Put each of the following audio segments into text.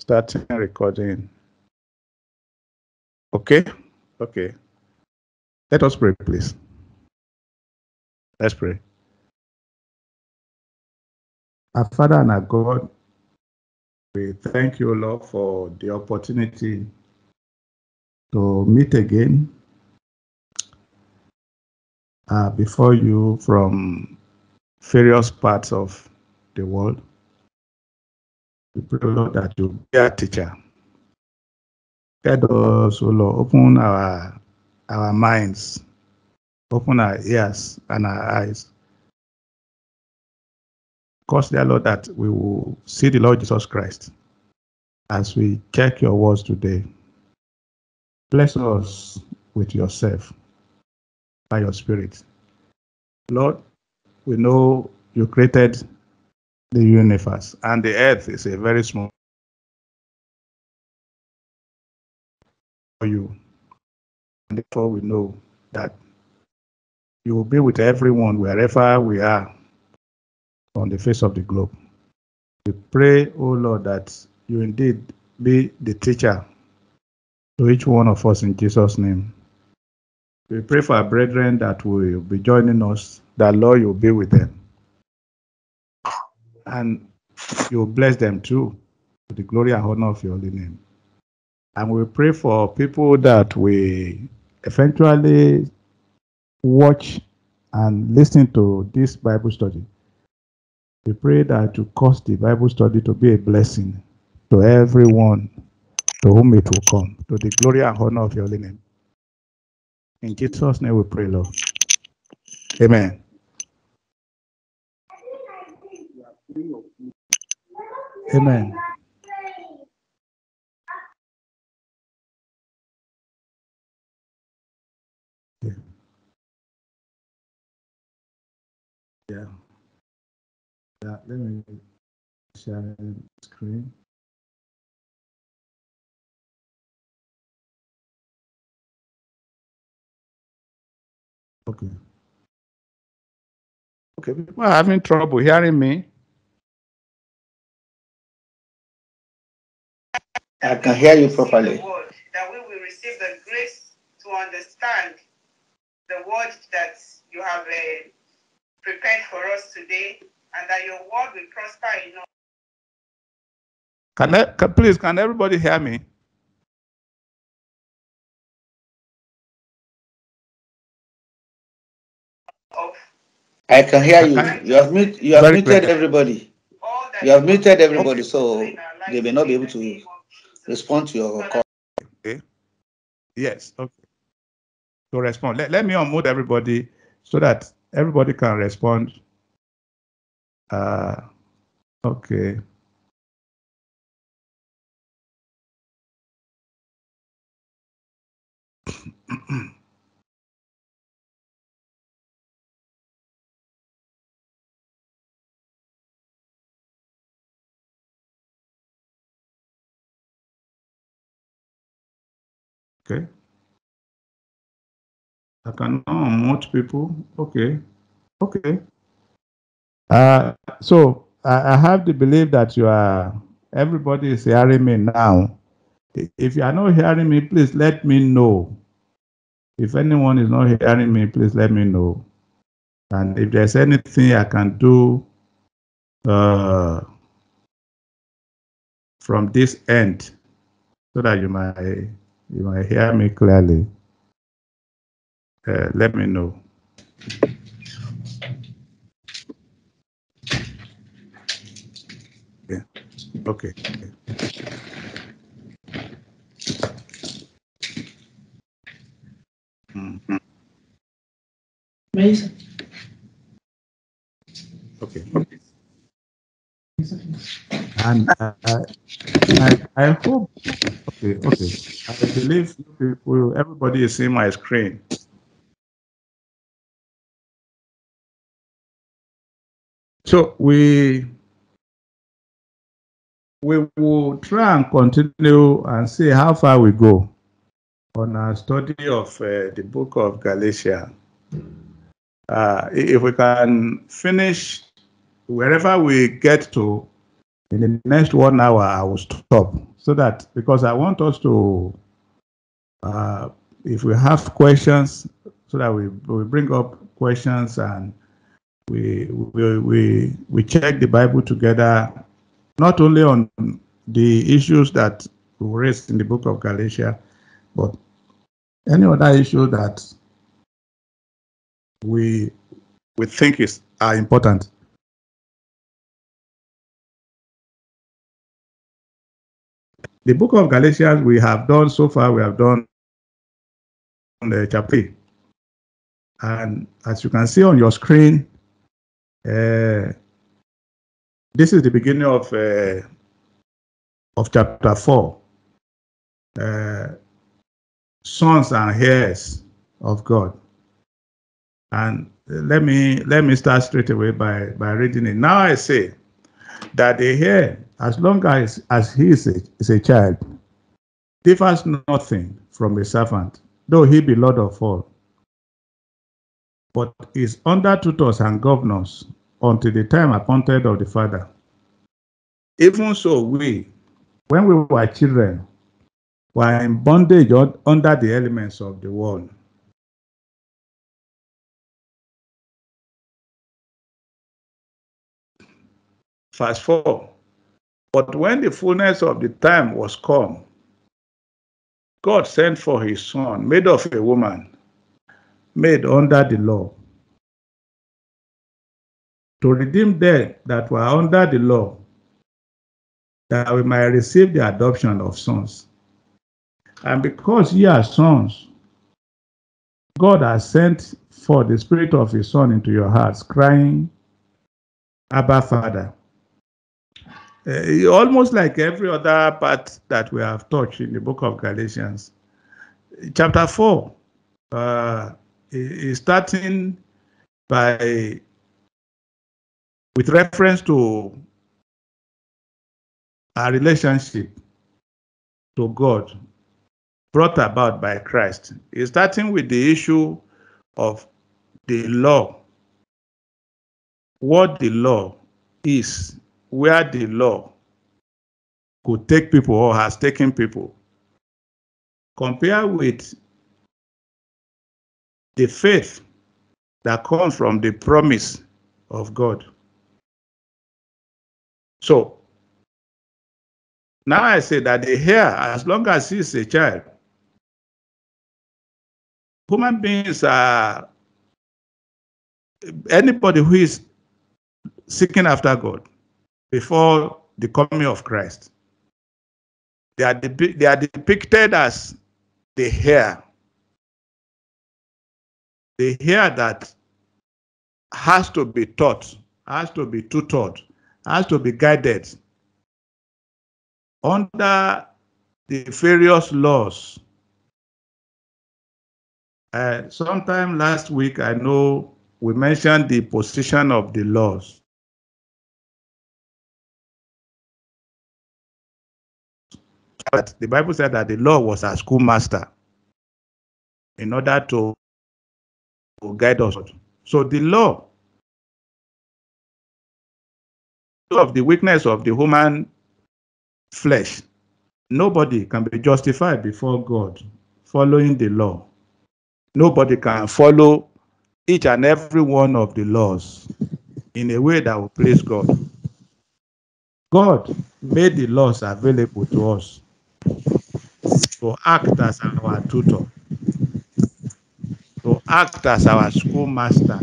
Starting recording. Okay, okay. Let us pray, please. Let's pray. Our Father and our God, we thank you, Lord, for the opportunity to meet again uh, before you from various parts of the world. Lord, that you be our teacher. Guide us, O Lord, open our our minds, open our ears and our eyes. Cause, dear Lord, that we will see the Lord Jesus Christ as we check your words today. Bless us with yourself by your Spirit. Lord, we know you created the universe, and the earth is a very small for you. And therefore, we know that you will be with everyone wherever we are on the face of the globe. We pray, O oh Lord, that you indeed be the teacher to each one of us in Jesus' name. We pray for our brethren that will be joining us, that Lord, you'll be with them. And you'll bless them too, to the glory and honor of your holy name. And we pray for people that we eventually watch and listen to this Bible study. We pray that to cause the Bible study to be a blessing to everyone to whom it will come, to the glory and honor of your holy name. In Jesus' name we pray, Lord. Amen. Amen. Yeah. Yeah. Let me share the screen. Okay. Okay, people are having trouble hearing me. I can hear you properly. That we will receive the grace to understand the word that you have uh, prepared for us today, and that your word will prosper in us. Can, I, can please can everybody hear me? Of I can hear you. You have mute, you have Very muted everybody. You have want muted everybody, so in our lives they may not be able to name of Jesus. Respond to your call. Okay. Yes. Okay. To respond, let, let me unmute everybody so that everybody can respond. Uh, okay. Okay. I can now unmute people. Okay. Okay. Uh, so I, I have the belief that you are, everybody is hearing me now. If you are not hearing me, please let me know. If anyone is not hearing me, please let me know. And if there's anything I can do uh, from this end, so that you might you might hear me clearly, uh, let me know. Yeah. Okay. Mm, Okay. And uh, I I hope. Okay. Okay. I believe people, everybody is seeing my screen. So we we will try and continue and see how far we go on our study of uh, the book of Galatia. Uh, if we can finish wherever we get to, in the next one hour, I will stop so that because I want us to, uh, if we have questions, so that we, we bring up questions and we, we, we, we check the Bible together, not only on the issues that we raised in the book of Galatia, but any other issue that we we think is are important. The book of Galatians we have done so far, we have done the chapter. And as you can see on your screen, uh, this is the beginning of uh, of chapter four. Uh, sons and heirs of God. And let me let me start straight away by, by reading it. Now I say that the heir, as long as, as he is a, is a child, differs nothing from a servant, though he be Lord of all, but is under tutors and governors until the time appointed of the Father. Even so, we, when we were children, were in bondage under the elements of the world. Verse 4 But when the fullness of the time was come, God sent for his son, made of a woman, made under the law, to redeem them that were under the law, that we might receive the adoption of sons. And because ye are sons, God has sent for the Spirit of His Son into your hearts, crying, Abba, Father. Uh, almost like every other part that we have touched in the book of Galatians. Chapter 4 uh, is starting by, with reference to our relationship to God brought about by Christ is starting with the issue of the law, what the law is, where the law could take people or has taken people. Compare with the faith that comes from the promise of God. So, now I say that the hair, as long as he's a child, human beings are anybody who is seeking after God before the coming of Christ. They are, they are depicted as the hair. The hair that has to be taught, has to be tutored, has to be guided under the various laws uh, sometime last week, I know we mentioned the position of the laws. But the Bible said that the law was a schoolmaster in order to, to guide us. So the law of the weakness of the human flesh, nobody can be justified before God following the law. Nobody can follow each and every one of the laws in a way that will please God. God made the laws available to us to act as our tutor, to act as our schoolmaster.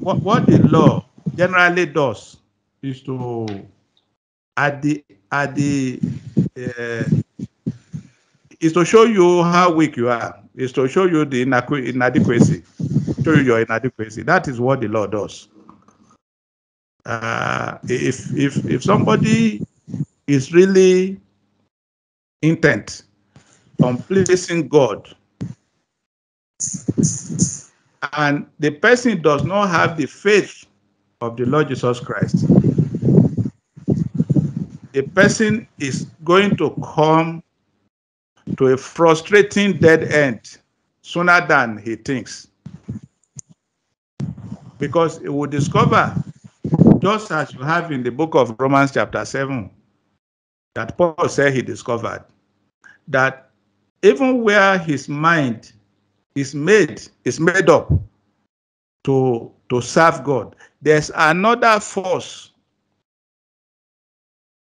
What, what the law generally does is to, at the, at the uh, is to show you how weak you are, is to show you the inadequacy, show you your inadequacy. That is what the law does. Uh, if if if somebody is really intent on pleasing God, and the person does not have the faith of the Lord Jesus Christ, the person is going to come to a frustrating dead end sooner than he thinks. Because he will discover just as you have in the book of Romans, chapter 7, that Paul said he discovered that even where his mind is made is made up to to serve God, there's another force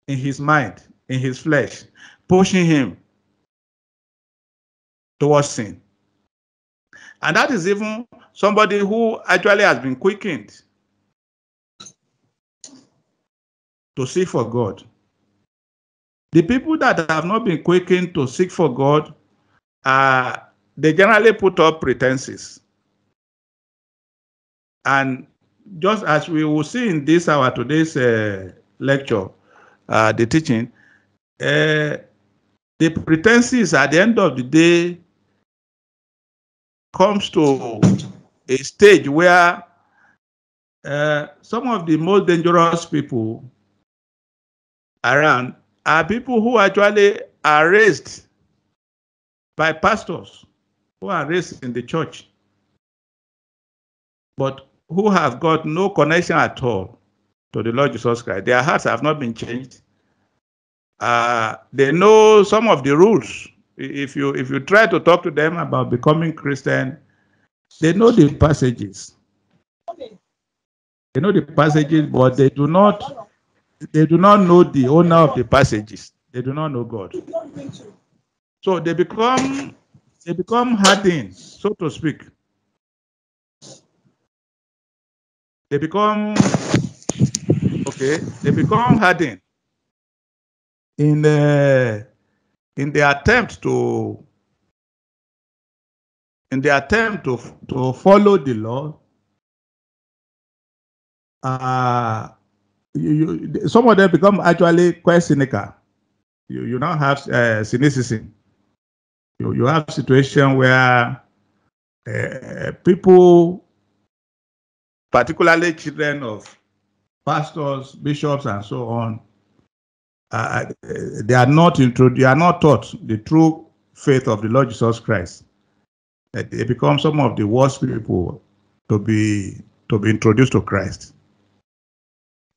in his mind, in his flesh, pushing him towards sin. And that is even somebody who actually has been quickened to seek for God. The people that have not been quickened to seek for God, uh, they generally put up pretenses. And just as we will see in this our today's uh, lecture, uh, the teaching, uh, the pretenses at the end of the day comes to a stage where uh, some of the most dangerous people around are people who actually are raised by pastors who are raised in the church, but who have got no connection at all to the Lord Jesus Christ. Their hearts have not been changed. Uh, they know some of the rules. If you if you try to talk to them about becoming Christian, they know the passages. They know the passages, but they do not they do not know the owner of the passages. They do not know God. So they become they become hardened, so to speak. They become okay. They become hardened in the in the attempt to in the attempt to to follow the law. Uh, you, you, some of them become actually quite cynical. You, you now have uh, cynicism. You, you have situation where uh, people, particularly children of pastors, bishops, and so on, uh, they are not intro- they are not taught the true faith of the Lord Jesus Christ. Uh, they become some of the worst people to be to be introduced to Christ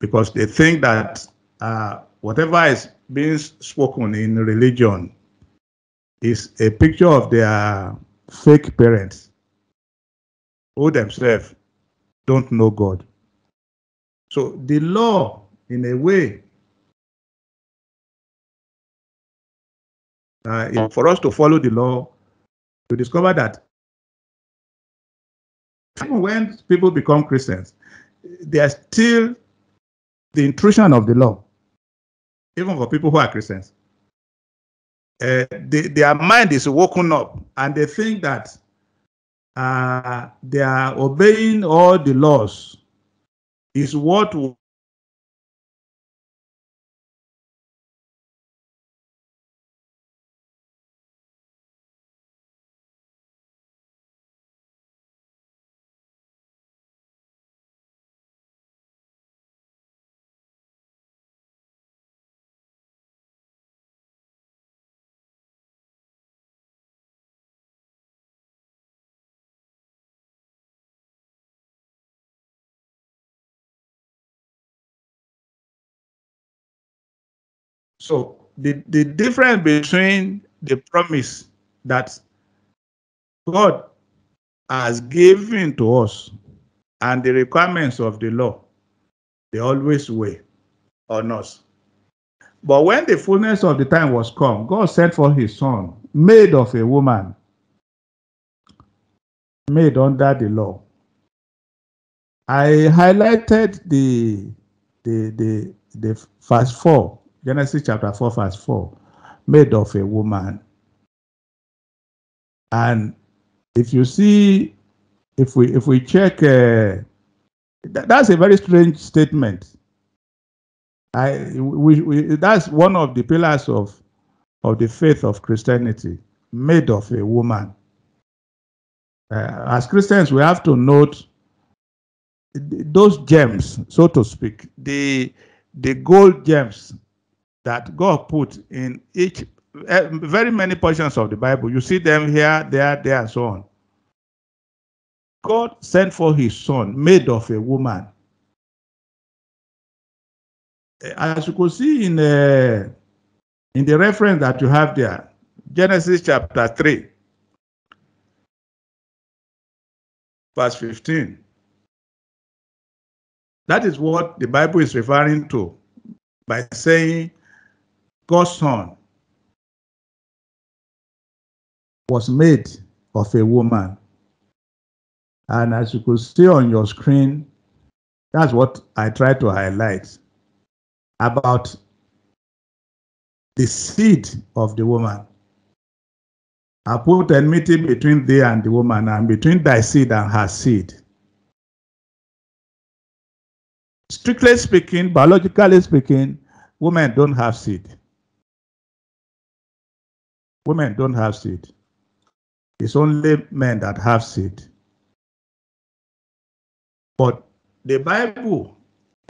because they think that uh, whatever is being spoken in religion is a picture of their fake parents who themselves don't know God. So the law, in a way, uh, for us to follow the law, to discover that when people become Christians, they are still the intrusion of the law, even for people who are Christians. Uh, they, their mind is woken up and they think that uh, they are obeying all the laws is what will So the, the difference between the promise that God has given to us and the requirements of the law, they always weigh on us. But when the fullness of the time was come, God sent for his son, made of a woman, made under the law. I highlighted the the the the verse 4 Genesis chapter 4, verse 4, made of a woman. And if you see, if we if we check, uh, th- that's a very strange statement. I we, we that's one of the pillars of of the faith of Christianity, made of a woman. Uh, as Christians, we have to note those gems, so to speak, the the gold gems that God put in each uh, very many portions of the Bible. You see them here, there, there, and so on. God sent for his son, made of a woman. As you could see in the, in the reference that you have there, Genesis chapter 3, verse 15. That is what the Bible is referring to by saying God's Son was made of a woman. And as you could see on your screen, that's what I try to highlight about the seed of the woman. I put enmity between thee and the woman, and between thy seed and her seed. Strictly speaking, biologically speaking, women don't have seed. Women don't have seed. It's only men that have seed. But the Bible,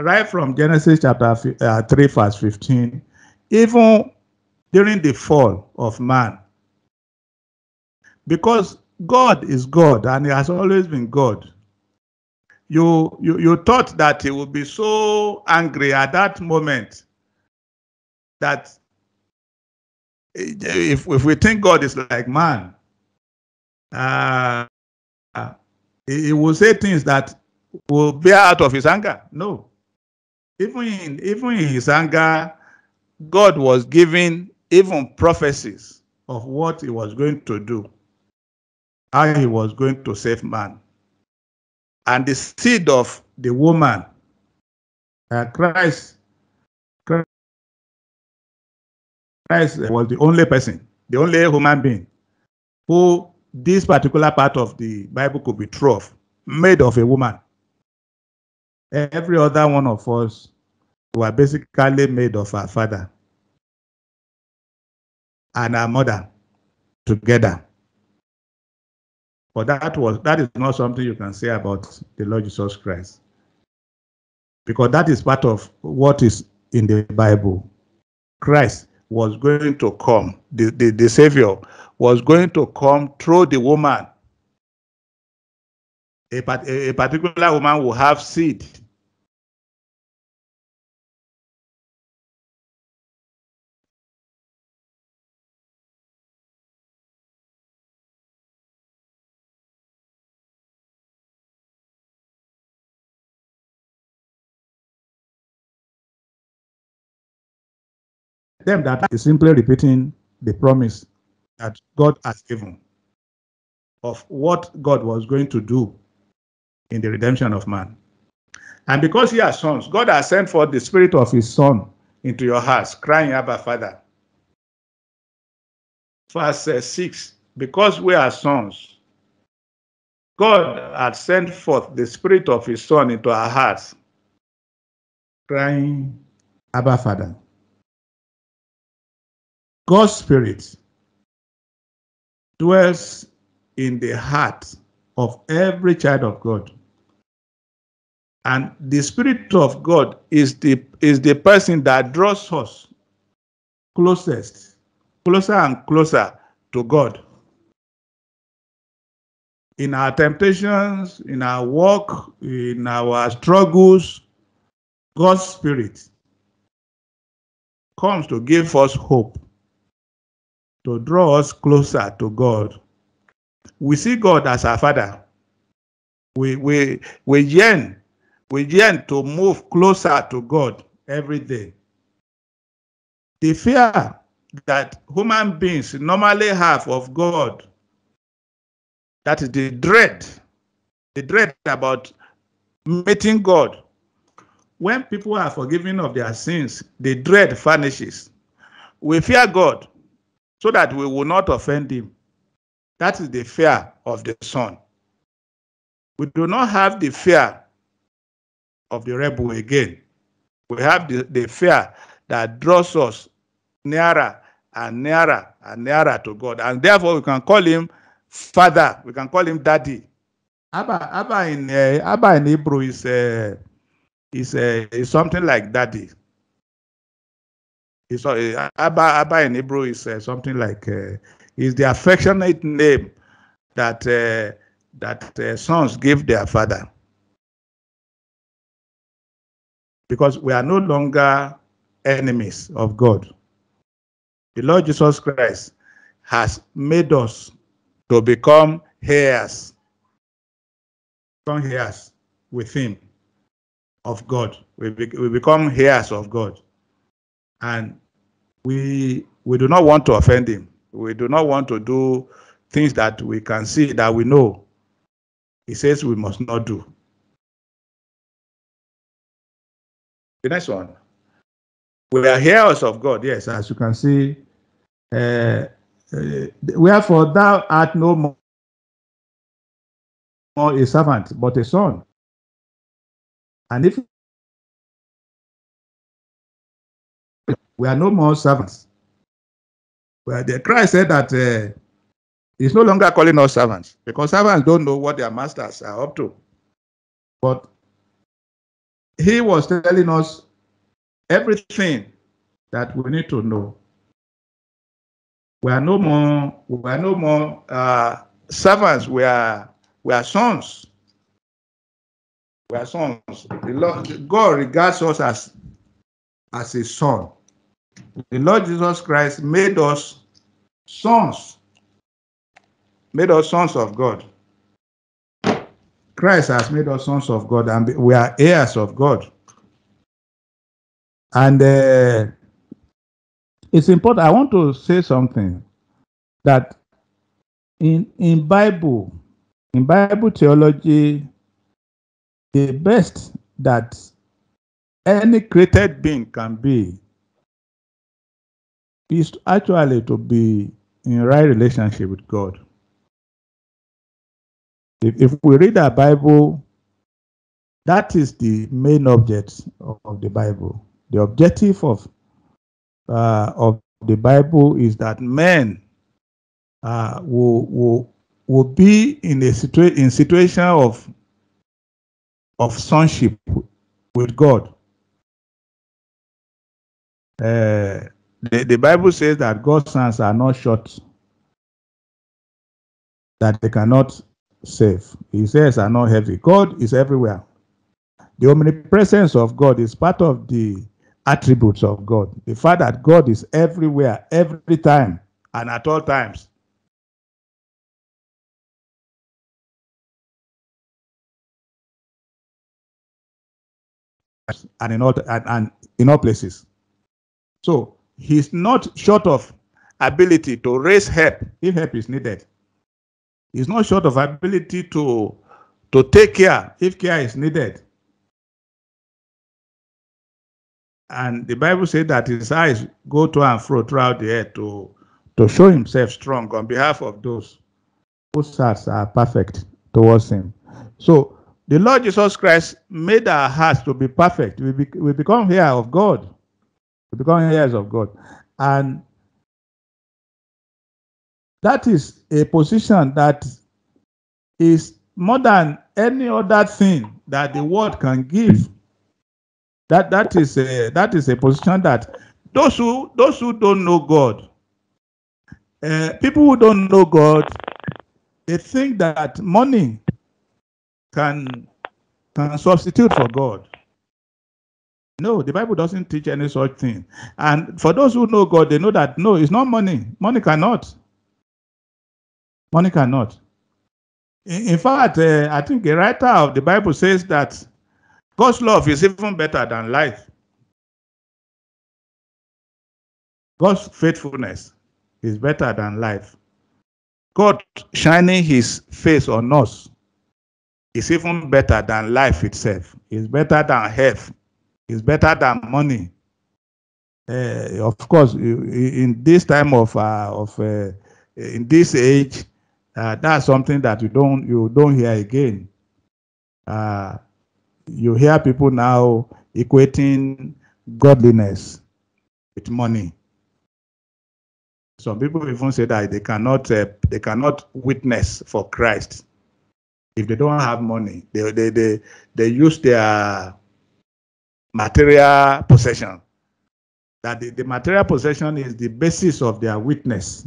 right from Genesis chapter uh, 3, verse 15, even during the fall of man, because God is God and He has always been God. You, you, you thought that He would be so angry at that moment that if, if we think God is like man, uh, he will say things that will bear out of his anger. No. Even in, even in his anger, God was giving even prophecies of what he was going to do, how he was going to save man. And the seed of the woman, uh, Christ, Christ was the only person, the only human being who this particular part of the Bible could be true of, made of a woman. Every other one of us were basically made of our father and our mother together. But that was that is not something you can say about the Lord Jesus Christ. Because that is part of what is in the Bible. Christ was going to come, the, the, the Savior was going to come through the woman. A, a, a particular woman will have seed. Them that is simply repeating the promise that God has given of what God was going to do in the redemption of man. And because ye are sons, God has sent forth the spirit of his son into your hearts, crying, Abba, Father. Verse uh, 6 Because we are sons, God had sent forth the spirit of his son into our hearts, crying, Abba, Father. God's spirit dwells in the heart of every child of God. And the Spirit of God is the, is the person that draws us closest, closer and closer to God. In our temptations, in our walk, in our struggles, God's Spirit comes to give us hope to draw us closer to God. We see God as our Father. We, we, we yearn, we yearn to move closer to God every day. The fear that human beings normally have of God, that is the dread, the dread about meeting God. When people are forgiven of their sins, the dread vanishes. We fear God so that we will not offend him. That is the fear of the son. We do not have the fear of the rebel again. We have the, the fear that draws us nearer and nearer and nearer to God. And therefore, we can call him father. We can call him daddy. Abba, Abba in uh, Abba in Hebrew is uh, is, uh, is something like daddy. It's, uh, Abba, Abba in Hebrew is uh, something like uh, is the affectionate name that uh, that sons give their father. because we are no longer enemies of God. The Lord Jesus Christ has made us to become heirs, become heirs with Him of God. We, be, we become heirs of God, and we we do not want to offend Him. We do not want to do things that we can see that we know. He says we must not do. The next one. We are heirs of God, yes, as you can see. Uh, uh, wherefore thou art no more a servant, but a son. And if we are no more servants, well, the Christ said that uh, he's no longer calling us servants because servants don't know what their masters are up to. But he was telling us everything that we need to know. We are no more, we are no more uh, servants, we are, we are sons. We are sons. The Lord, God regards us as, as a son. The Lord Jesus Christ made us sons, made us sons of God. Christ has made us sons of God, and we are heirs of God. And uh, it's important. I want to say something that in in Bible, in Bible theology, the best that any created being can be is actually to be in right relationship with God. If, if we read our Bible, that is the main object of, of the Bible. The objective of uh, of the Bible is that men uh, will, will will be in a situa- in situation of of sonship with God. Uh, the, the Bible says that God's hands are not short, that they cannot save. He says are not heavy. God is everywhere. The omnipresence of God is part of the attributes of God. The fact that God is everywhere, every time, and at all times. And in all and, and in all places. So he's not short of ability to raise help if help is needed. He's not short of ability to to take care if care is needed. And the Bible says that his eyes go to and fro throughout the earth to, to show himself strong on behalf of those whose hearts are perfect towards him. So the Lord Jesus Christ made our hearts to be perfect. We, be, we become heirs of God. We become heirs of God. And that is a position that is more than any other thing that the world can give. That that is a that is a position that those who those who don't know God, uh, people who don't know God, they think that money can can substitute for God. No, the Bible doesn't teach any such thing. And for those who know God, they know that no, it's not money. Money cannot. Money cannot. In, in fact, uh, I think a writer of the Bible says that God's love is even better than life. God's faithfulness is better than life. God shining his face on us is even better than life itself. It's better than health. It's better than money. Uh, of course, in this time of uh, of uh, in this age, uh, that's something that you don't you don't hear again. Uh, you hear people now equating godliness with money. Some people even say that they cannot uh, they cannot witness for Christ if they don't have money. They they they, they use their material possession. That the, the material possession is the basis of their witness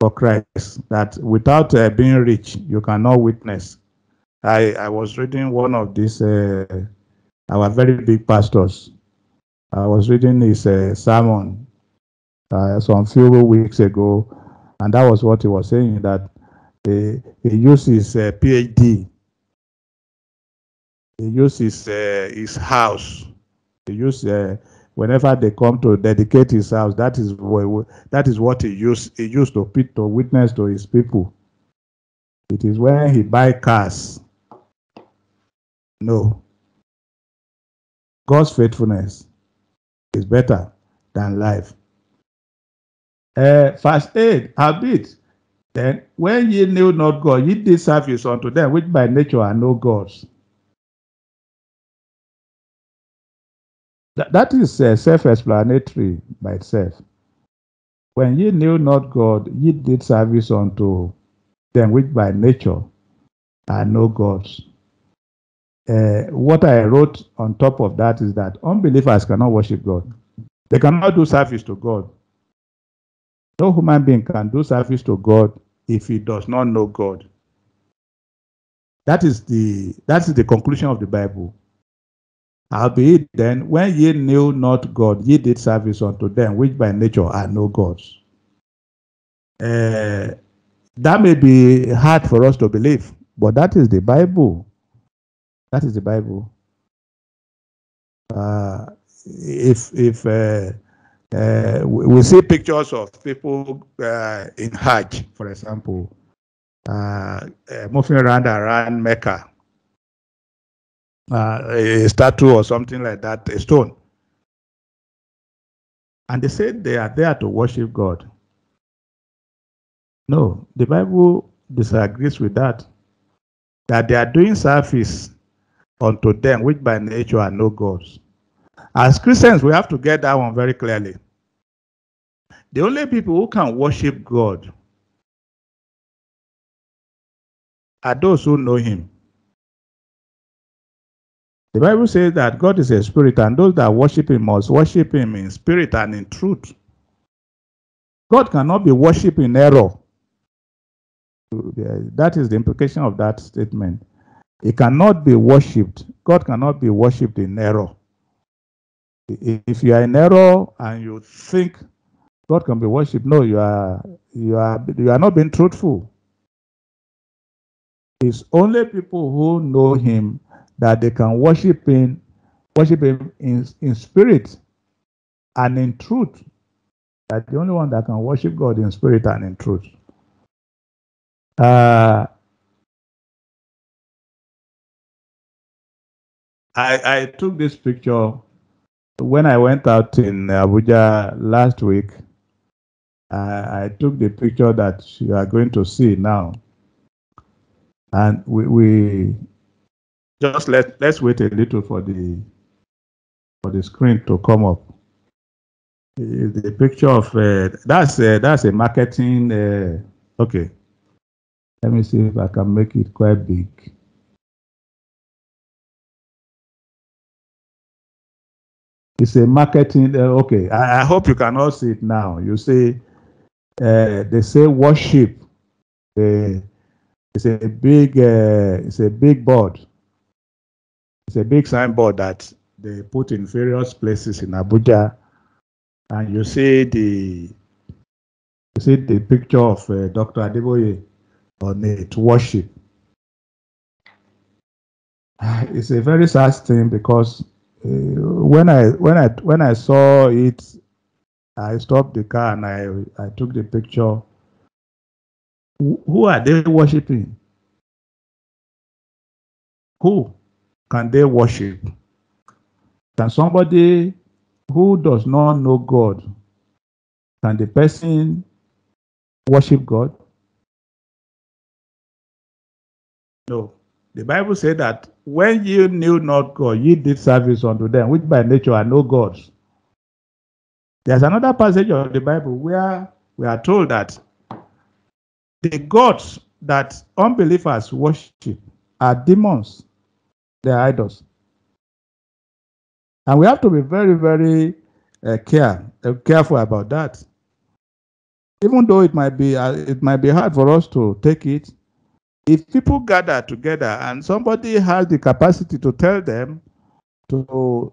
for Christ. That without uh, being rich, you cannot witness. I, I was reading one of these uh, our very big pastors. I was reading his uh, sermon uh, some few weeks ago, and that was what he was saying that he, he used his uh, PhD, he used his, uh, his house, he used uh, whenever they come to dedicate his house, that is what, that is what he used he used to to witness to his people. It is when he buy cars. No. God's faithfulness is better than life. Uh, verse 8, habit. Then, when ye knew not God, ye did service unto them, which by nature are no gods. That, that is uh, self explanatory by itself. When ye knew not God, ye did service unto them, which by nature are no gods. Uh, what I wrote on top of that is that unbelievers cannot worship God. They cannot do service to God. No human being can do service to God if he does not know God. That is the that is the conclusion of the Bible. Howbeit then, when ye knew not God, ye did service unto them, which by nature are no gods. Uh, that may be hard for us to believe, but that is the Bible. That is the Bible. Uh, if if uh, uh, we, see pictures of people uh, in Hajj, for example, uh, moving around around Mecca, uh, a statue or something like that, a stone. And they said they are there to worship God. No, the Bible disagrees with that. That they are doing service unto them, which by nature are no gods. As Christians, we have to get that one very clearly. The only people who can worship God are those who know Him. The Bible says that God is a spirit, and those that worship Him must worship Him in spirit and in truth. God cannot be worshipped in error. That is the implication of that statement. He cannot be worshipped. God cannot be worshipped in error. If you are in error and you think God can be worshipped, no, you are you are you are not being truthful. It's only people who know Him that they can worship Him, worship Him in, in spirit and in truth. That the only one that can worship God in spirit and in truth. Uh, I, I took this picture when I went out in Abuja last week. I, I took the picture that you are going to see now. And we, we just let let's wait a little for the for the screen to come up. The picture of uh, that's uh, that's a marketing. Uh, okay, let me see if I can make it quite big. It's a marketing. Uh, okay, I, I, hope you can all see it now. You see, uh, they say worship. It's a big. It's a big board. It's a big signboard that they put in various places in Abuja, and you see the. You see the picture of uh, Dr. Adeboye on it. Worship. It's a very sad thing because uh, when I when I when I saw it, I stopped the car and I I took the picture. Who are they worshiping? Who can they worship? Can somebody who does not know God, can the person worship God? No. The Bible said that when you knew not God, ye did service unto them, which by nature are no gods. There's another passage of the Bible where we are told that the gods that unbelievers worship are demons, they are idols. And we have to be very, very uh, care, uh, careful about that. Even though it might be uh, it might be hard for us to take it, if people gather together and somebody has the capacity to tell them to,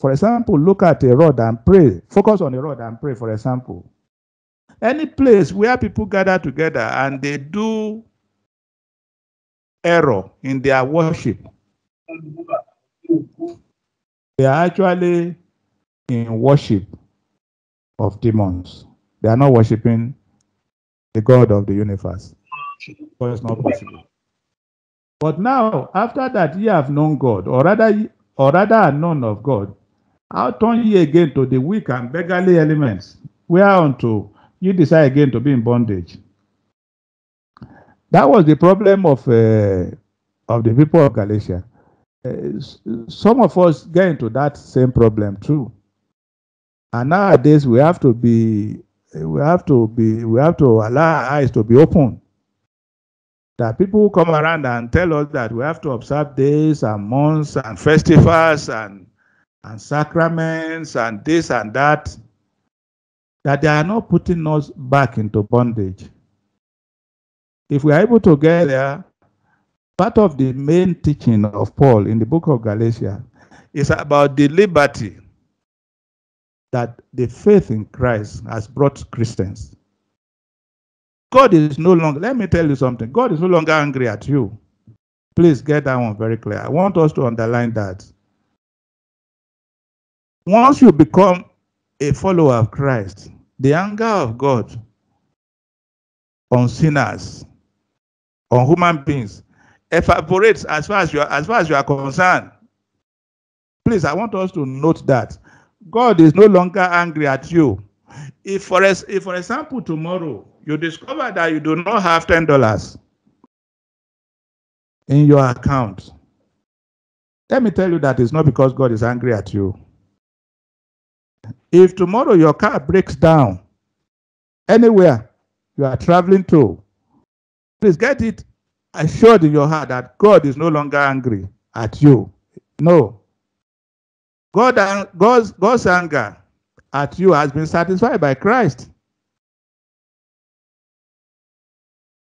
for example, look at a rod and pray. Focus on a rod and pray, for example. Any place where people gather together and they do error in their worship, they are actually in worship of demons. They are not worshiping the God of the universe. But it's not possible. But now, after that ye have known God, or rather, or rather are known of God, how turn ye again to the weak and beggarly elements, whereunto you decide again to be in bondage? That was the problem of uh, of the people of Galatia. Some of us get into that same problem too. And nowadays we have to be we have to be we have to allow our eyes to be open. That people come around and tell us that we have to observe days and months and festivals and and sacraments and this and that, that they are not putting us back into bondage. If we are able to get there, part of the main teaching of Paul in the book of Galatia is about the liberty that the faith in Christ has brought Christians. God is no longer, let me tell you something, God is no longer angry at you. Please get that one very clear. I want us to underline that. Once you become a follower of Christ, the anger of God on sinners, on human beings, evaporates as far as you are, as far as you are concerned. Please, I want us to note that God is no longer angry at you. If for us, if for example, tomorrow you discover that you do not have ten dollars in your account, let me tell you that it's not because God is angry at you. If tomorrow your car breaks down anywhere you are traveling to, please get it assured in your heart that God is no longer angry at you. No. God, God's, God's anger at you has been satisfied by Christ.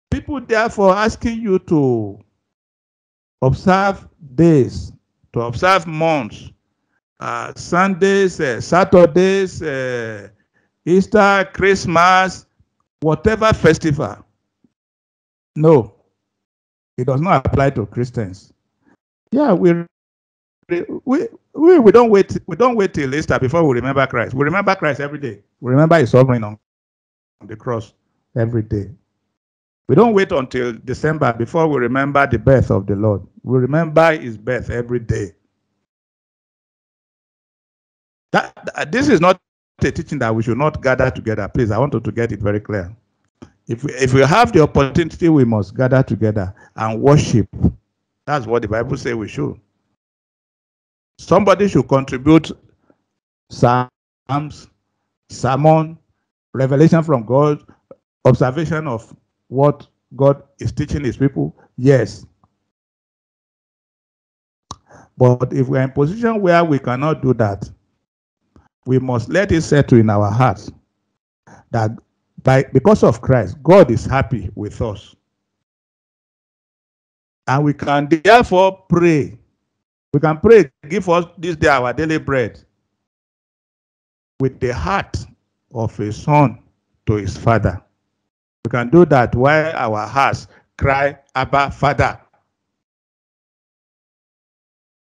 People therefore asking you to observe days, to observe months, uh, Sundays, uh, Saturdays, uh, Easter, Christmas, whatever festival. No, it does not apply to Christians. Yeah, we we we, we don't wait we don't wait till Easter before we remember Christ. We remember Christ every day. We remember his suffering on the cross every day. We don't wait until December before we remember the birth of the Lord. We remember his birth every day. That, this is not a teaching that we should not gather together. Please, I want to get it very clear. If we, if we have the opportunity, we must gather together and worship. That's what the Bible says we should. Somebody should contribute psalms, sermon, revelation from God, observation of what God is teaching his people. Yes. But if we're in a position where we cannot do that, we must let it settle in our hearts that by because of Christ, God is happy with us. And we can therefore pray. We can pray, give us this day our daily bread with the heart of a son to his father. We can do that while our hearts cry, Abba, Father,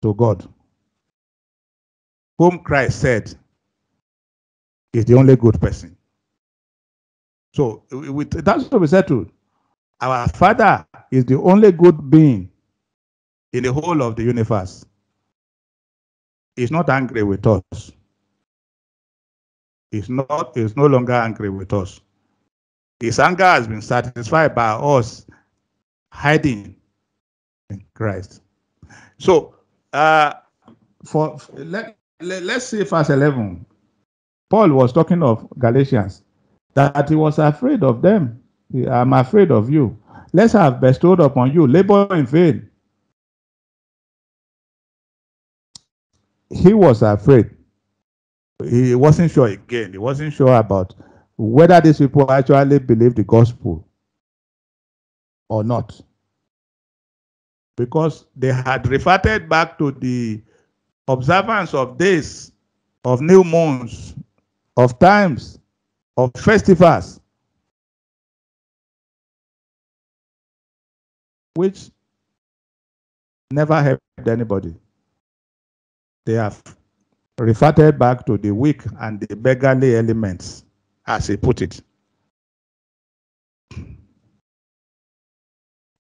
to God, whom Christ said is the only good person. So with, that's what we settled. Our Father is the only good being in the whole of the universe. He's not angry with us. He's not. He's no longer angry with us. His anger has been satisfied by us hiding in Christ. So, uh, for let, let let's see verse eleven. Paul was talking of Galatians that he was afraid of them. I'm afraid of you. Let's have bestowed upon you labor in vain. He was afraid. He wasn't sure again. He wasn't sure about whether these people actually believe the gospel or not. Because they had reverted back to the observance of days, of new moons, of times, of festivals, which never helped anybody. They have reverted back to the weak and the beggarly elements, as he put it.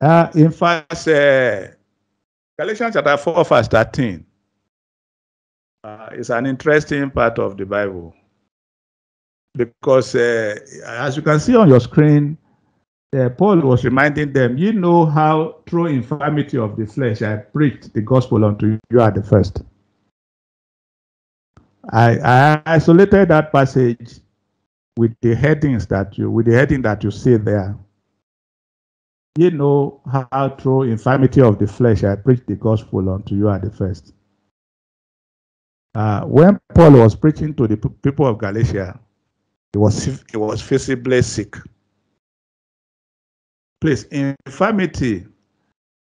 Uh, in fact, uh, Galatians chapter 4, verse 13 uh, is an interesting part of the Bible. Because uh, as you can see on your screen, uh, Paul was reminding them, you know how through infirmity of the flesh I preached the gospel unto you at the first. I, I isolated that passage with the headings that you with the heading that you see there. You know how through infirmity of the flesh I preached the gospel unto you at the first. Uh, when Paul was preaching to the people of Galatia, he was he was visibly sick. Please, infirmity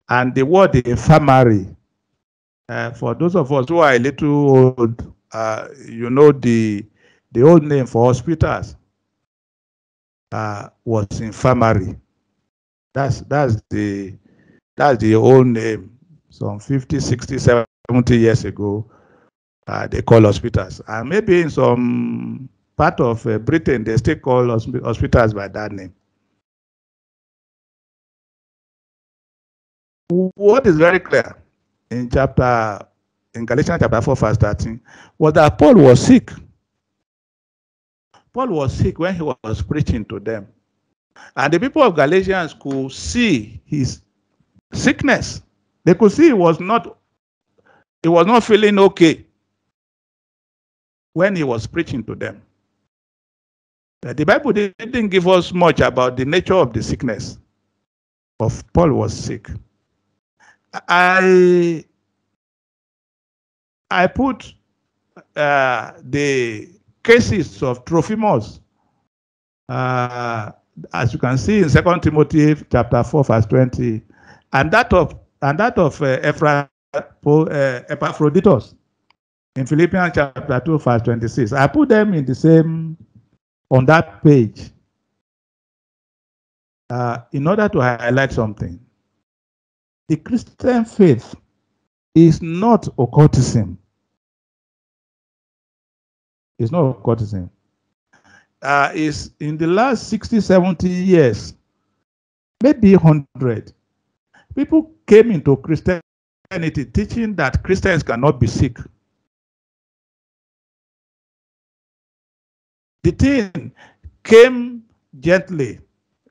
and the word infirmary. Uh, for those of us who are a little old, uh, you know the the old name for hospitals uh, was infirmary. That's that's the that's the old name. Some 50, 60, 70 years ago, uh, they call hospitals. And maybe in some part of uh, Britain, they still call hospitals by that name. What is very clear in chapter in Galatians chapter 4, verse 13, was that Paul was sick. Paul was sick when he was preaching to them. And the people of Galatians could see his sickness. They could see he was not he was not feeling okay when he was preaching to them. The Bible didn't give us much about the nature of the sickness of Paul was sick. I I put uh, the cases of Trophimus, uh, as you can see in Second Timothy chapter 4, verse 20, and that of and that of uh, Ephra, uh, Epaphroditus in Philippians chapter 2, verse 26. I put them in the same on that page uh, in order to highlight something. The Christian faith is not occultism. It's not occultism. Uh, is in the last 60, 70 years, maybe 100, people came into Christianity teaching that Christians cannot be sick. The thing came gently.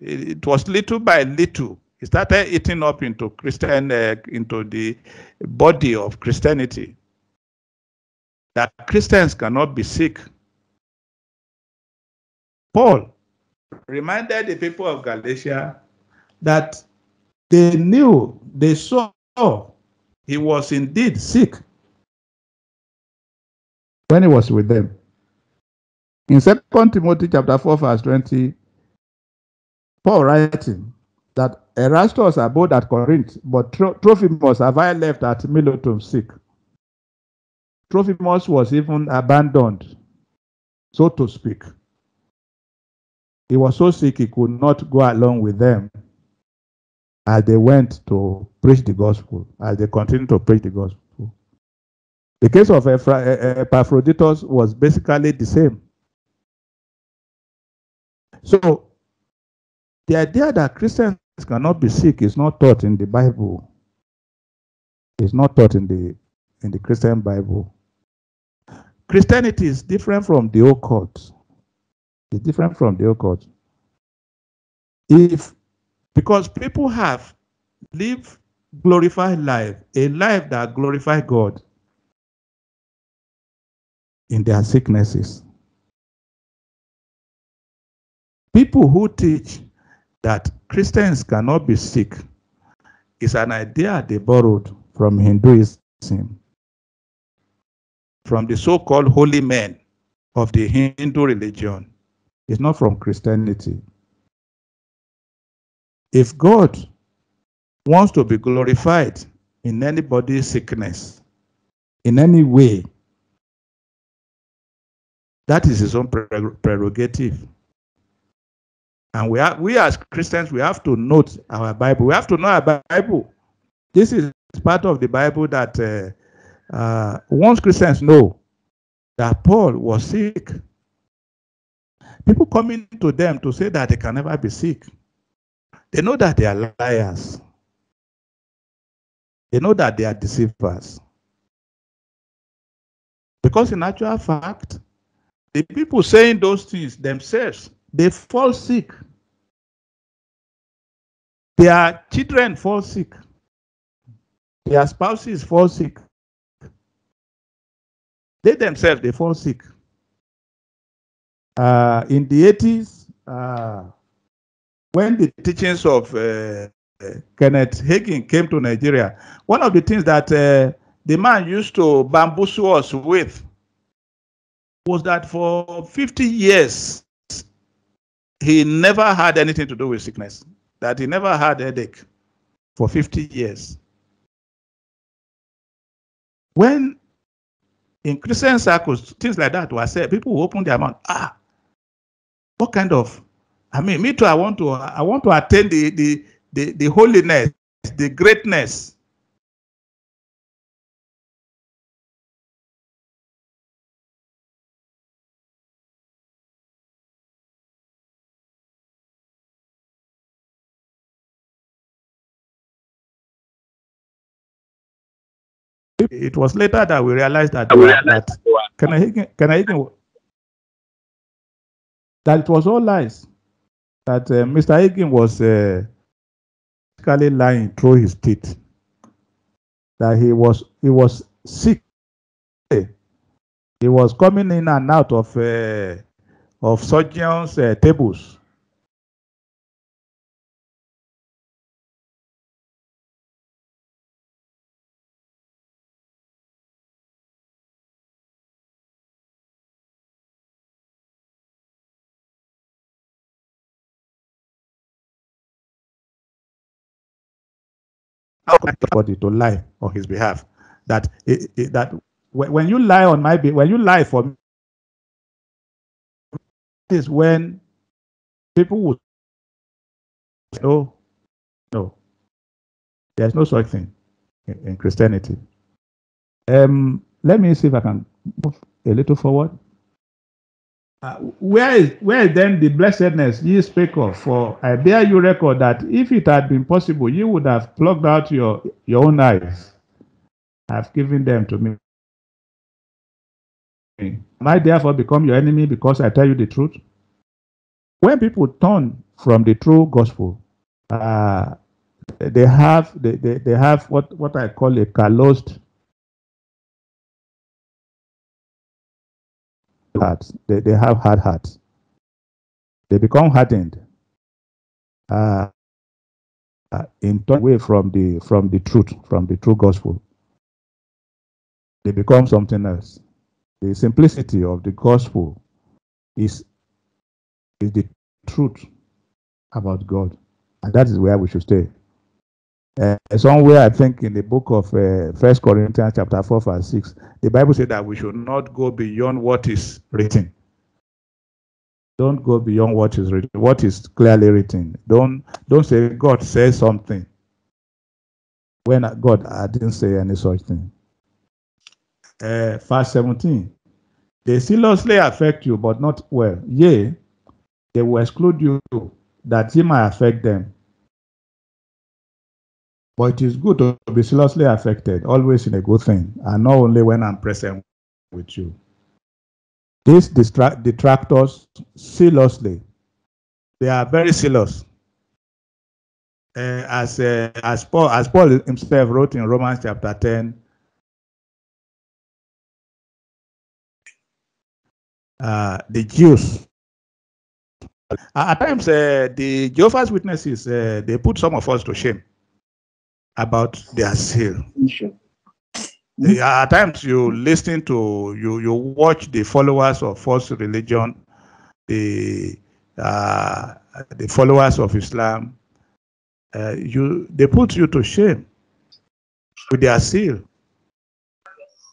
It, was little by little. It started eating up into Christian, uh, into the body of Christianity that Christians cannot be sick. Paul reminded the people of Galatia that they knew, they saw he was indeed sick when he was with them. In 2 Timothy chapter 4, verse 20, Paul writing that Erastus abode at Corinth, but Trophimus have I left at Miletum sick. Trophimus was even abandoned, so to speak. He was so sick he could not go along with them as they went to preach the gospel, as they continued to preach the gospel. The case of Epaphroditus was basically the same. So, the idea that Christians cannot be sick is not taught in the Bible. It's not taught in the in the Christian Bible. Christianity is different from the occult. It's different from the occult. If because people have lived glorified life, a life that glorifies God in their sicknesses. People who teach that Christians cannot be sick is an idea they borrowed from Hinduism from the so-called holy men of the Hindu religion. It's not from Christianity. If God wants to be glorified in anybody's sickness, in any way, that is his own prerogative. And we are, we as Christians, we have to note our Bible. We have to know our Bible. This is part of the Bible that uh, uh, once Christians know that Paul was sick, people coming to them to say that they can never be sick, they know that they are liars. They know that they are deceivers. Because in actual fact, the people saying those things themselves, they fall sick. Their children fall sick. Their spouses fall sick. They themselves, they fall sick. Uh, in the 80s, uh, when the teachings of uh, Kenneth Hagin came to Nigeria, one of the things that uh, the man used to bamboozle us with was that for 50 years, he never had anything to do with sickness, that he never had headache for 50 years. When in Christian circles, things like that were said, people open their mouth, ah, what kind of, I mean, me too, I want to, I want to attain the, the, the, the holiness, the greatness it was later that we realized that, realized that can I can I that it was all lies. That uh, Mr. Hagin was uh, lying through his teeth. That he was he was sick. He was coming in and out of uh, of surgeons' uh, tables body to lie on his behalf. That it, it, that when you lie on my when you lie for me, is when people would no no there's no such thing in, in Christianity. Um, let me see if I can move a little forward. Uh, where is where then the blessedness ye speak of? For I bear you record that if it had been possible, you would have plucked out your, your own eyes. I have given them to me. Am I therefore become your enemy because I tell you the truth? When people turn from the true gospel, uh, they have they, they, they have what, what I call a calloused hearts. They, they have hard hearts. They become hardened. Uh, uh, in turn away from the from the truth, from the true gospel. They become something else. The simplicity of the gospel is, is the truth about God. And that is where we should stay. Uh, somewhere, I think, in the book of uh, First Corinthians, chapter four, verse six, the Bible said that we should not go beyond what is written. Don't go beyond what is written. What is clearly written. Don't don't say God says something when God I didn't say any such thing. Uh, verse seventeen. They seriously affect you, but not well. Yea, they will exclude you that he might affect them but it is good to be seriously affected, always in a good thing, and not only when I'm present with you. These distract detractors, seriously, they are very serious. Uh, as uh, as Paul as Paul himself wrote in Romans chapter 10, uh, the Jews. At times, uh, the Jehovah's Witnesses they put some of us to shame about their zeal. At times you listen to you you watch the followers of false religion, the uh, the followers of Islam. Uh, you they put you to shame with their seal.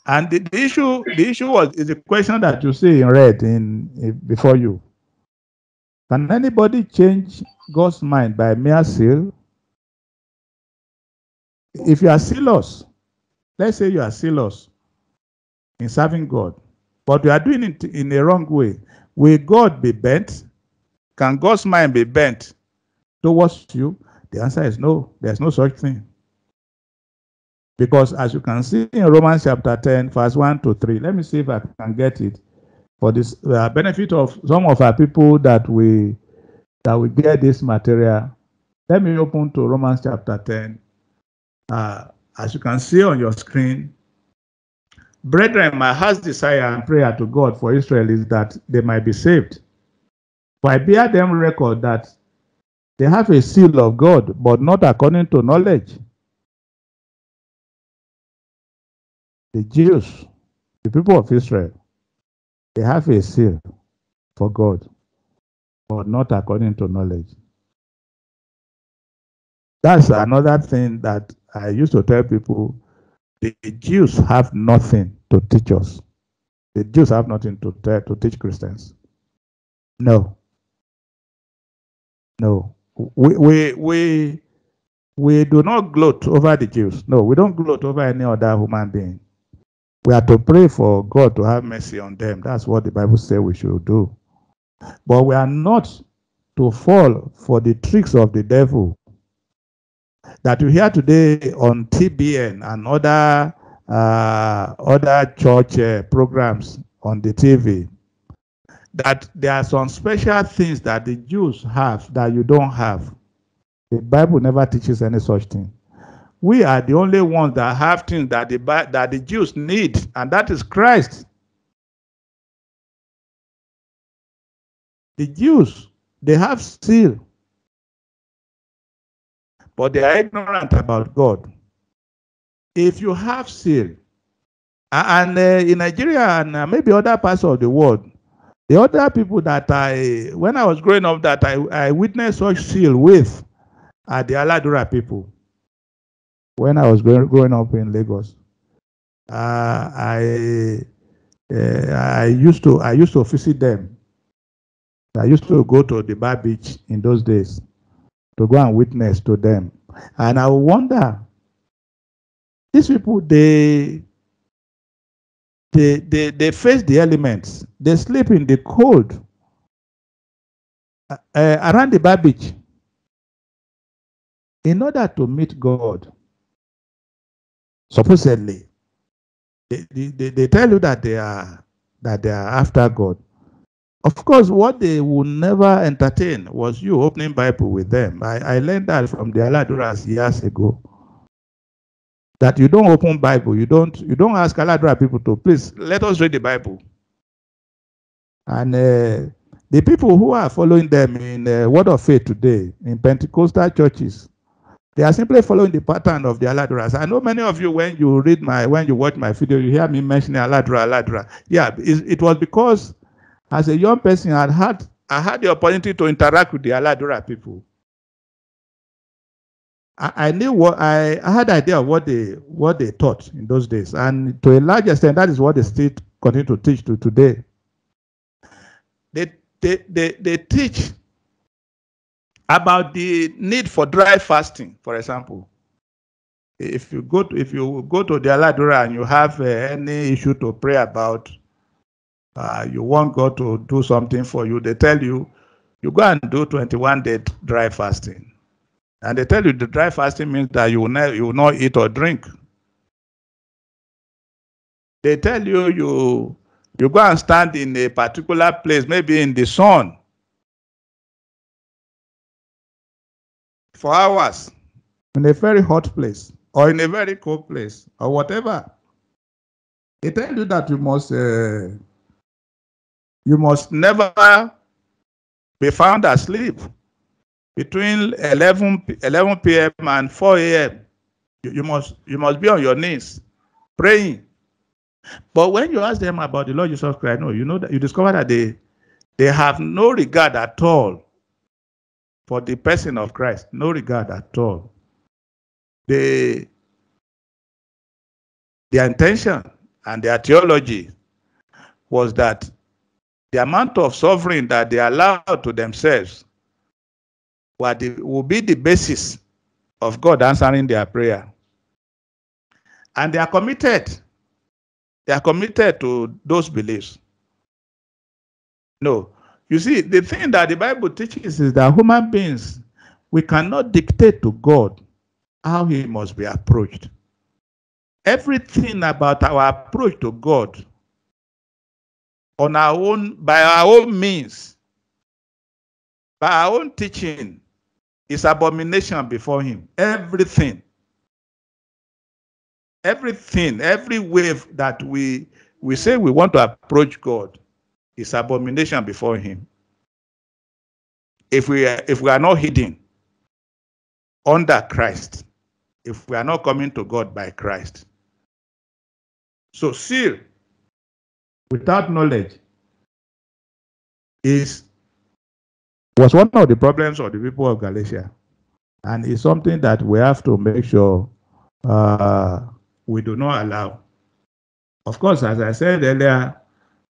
And the, the issue, the issue was is the question that you see in red in, in before you. Can anybody change God's mind by mere seal? If you are zealous, let's say you are zealous in serving God, but you are doing it in a wrong way, will God be bent? Can God's mind be bent towards you? The answer is no. There's no such thing. Because as you can see in Romans chapter 10, verse 1 to 3, let me see if I can get it for this uh, benefit of some of our people that we that we get this material. Let me open to Romans chapter 10. Uh, as you can see on your screen, brethren, my heart's desire and prayer to God for Israel is that they might be saved. For I bear them record that they have a seal of God, but not according to knowledge. The Jews, the people of Israel, they have a seal for God, but not according to knowledge. That's another thing that I used to tell people. The Jews have nothing to teach us. The Jews have nothing to tell, to teach Christians. No. No. We, we, we, we do not gloat over the Jews. No, we don't gloat over any other human being. We are to pray for God to have mercy on them. That's what the Bible says we should do. But we are not to fall for the tricks of the devil that you hear today on TBN and other uh, other church uh, programs on the TV. That there are some special things that the Jews have that you don't have. The Bible never teaches any such thing. We are the only ones that have things that the that the Jews need, and that is Christ. The Jews, they have seal, but they are ignorant about God. If you have seal, and uh, in Nigeria and uh, maybe other parts of the world, the other people that I, when I was growing up, that I, I witnessed such seal with are the Aladura people when I was growing, growing up in Lagos. Uh, I uh, I used to I used to visit them. I used to go to the bar beach in those days to go and witness to them, and I wonder these people they they they they face the elements. They sleep in the cold uh, around the bar beach in order to meet God supposedly they, they, they tell you that they are that they are after God. Of course, what they would never entertain was you opening Bible with them. I, I learned that from the Aladuras years ago. That you don't open Bible, you don't you don't ask Aladura people to please let us read the Bible. And uh, the people who are following them in uh, Word of Faith today in Pentecostal churches, they are simply following the pattern of the Aladuras. I know many of you, when you read my, when you watch my video, you hear me mentioning Aladura, Aladura. Yeah, it was because as a young person, I had, I had the opportunity to interact with the Aladura people. I, I knew what I, I had idea of what they what they taught in those days, and to a large extent, that is what they still continue to teach to today. They they they, they teach about the need for dry fasting, for example. If you go to if you go to the Aladura and you have uh, any issue to pray about, uh, you want God to do something for you, they tell you you go and do 21 day dry fasting. And they tell you the dry fasting means that you will not, you will not eat or drink. They tell you you you go and stand in a particular place, maybe in the sun, for hours in a very hot place or in a very cold place or whatever. They tell you that you must uh, you must never be found asleep between 11, 11 p.m. and 4 a.m. You, you must you must be on your knees praying. But when you ask them about the Lord Jesus Christ, no, you know that you discover that they they have no regard at all for the person of Christ, no regard at all. They, their intention and their theology was that the amount of suffering that they allow to themselves will be the basis of God answering their prayer. And they are committed. They are committed to those beliefs. No. You see, the thing that the Bible teaches is that human beings, we cannot dictate to God how he must be approached. Everything about our approach to God on our own, by our own means, by our own teaching, is abomination before him. Everything. Everything, every wave that we we say we want to approach God is abomination before him. If we if we are not hidden under Christ, if we are not coming to God by Christ. So seal without knowledge is was one of the problems of the people of Galatia, and it's something that we have to make sure uh, we do not allow. Of course, as I said earlier,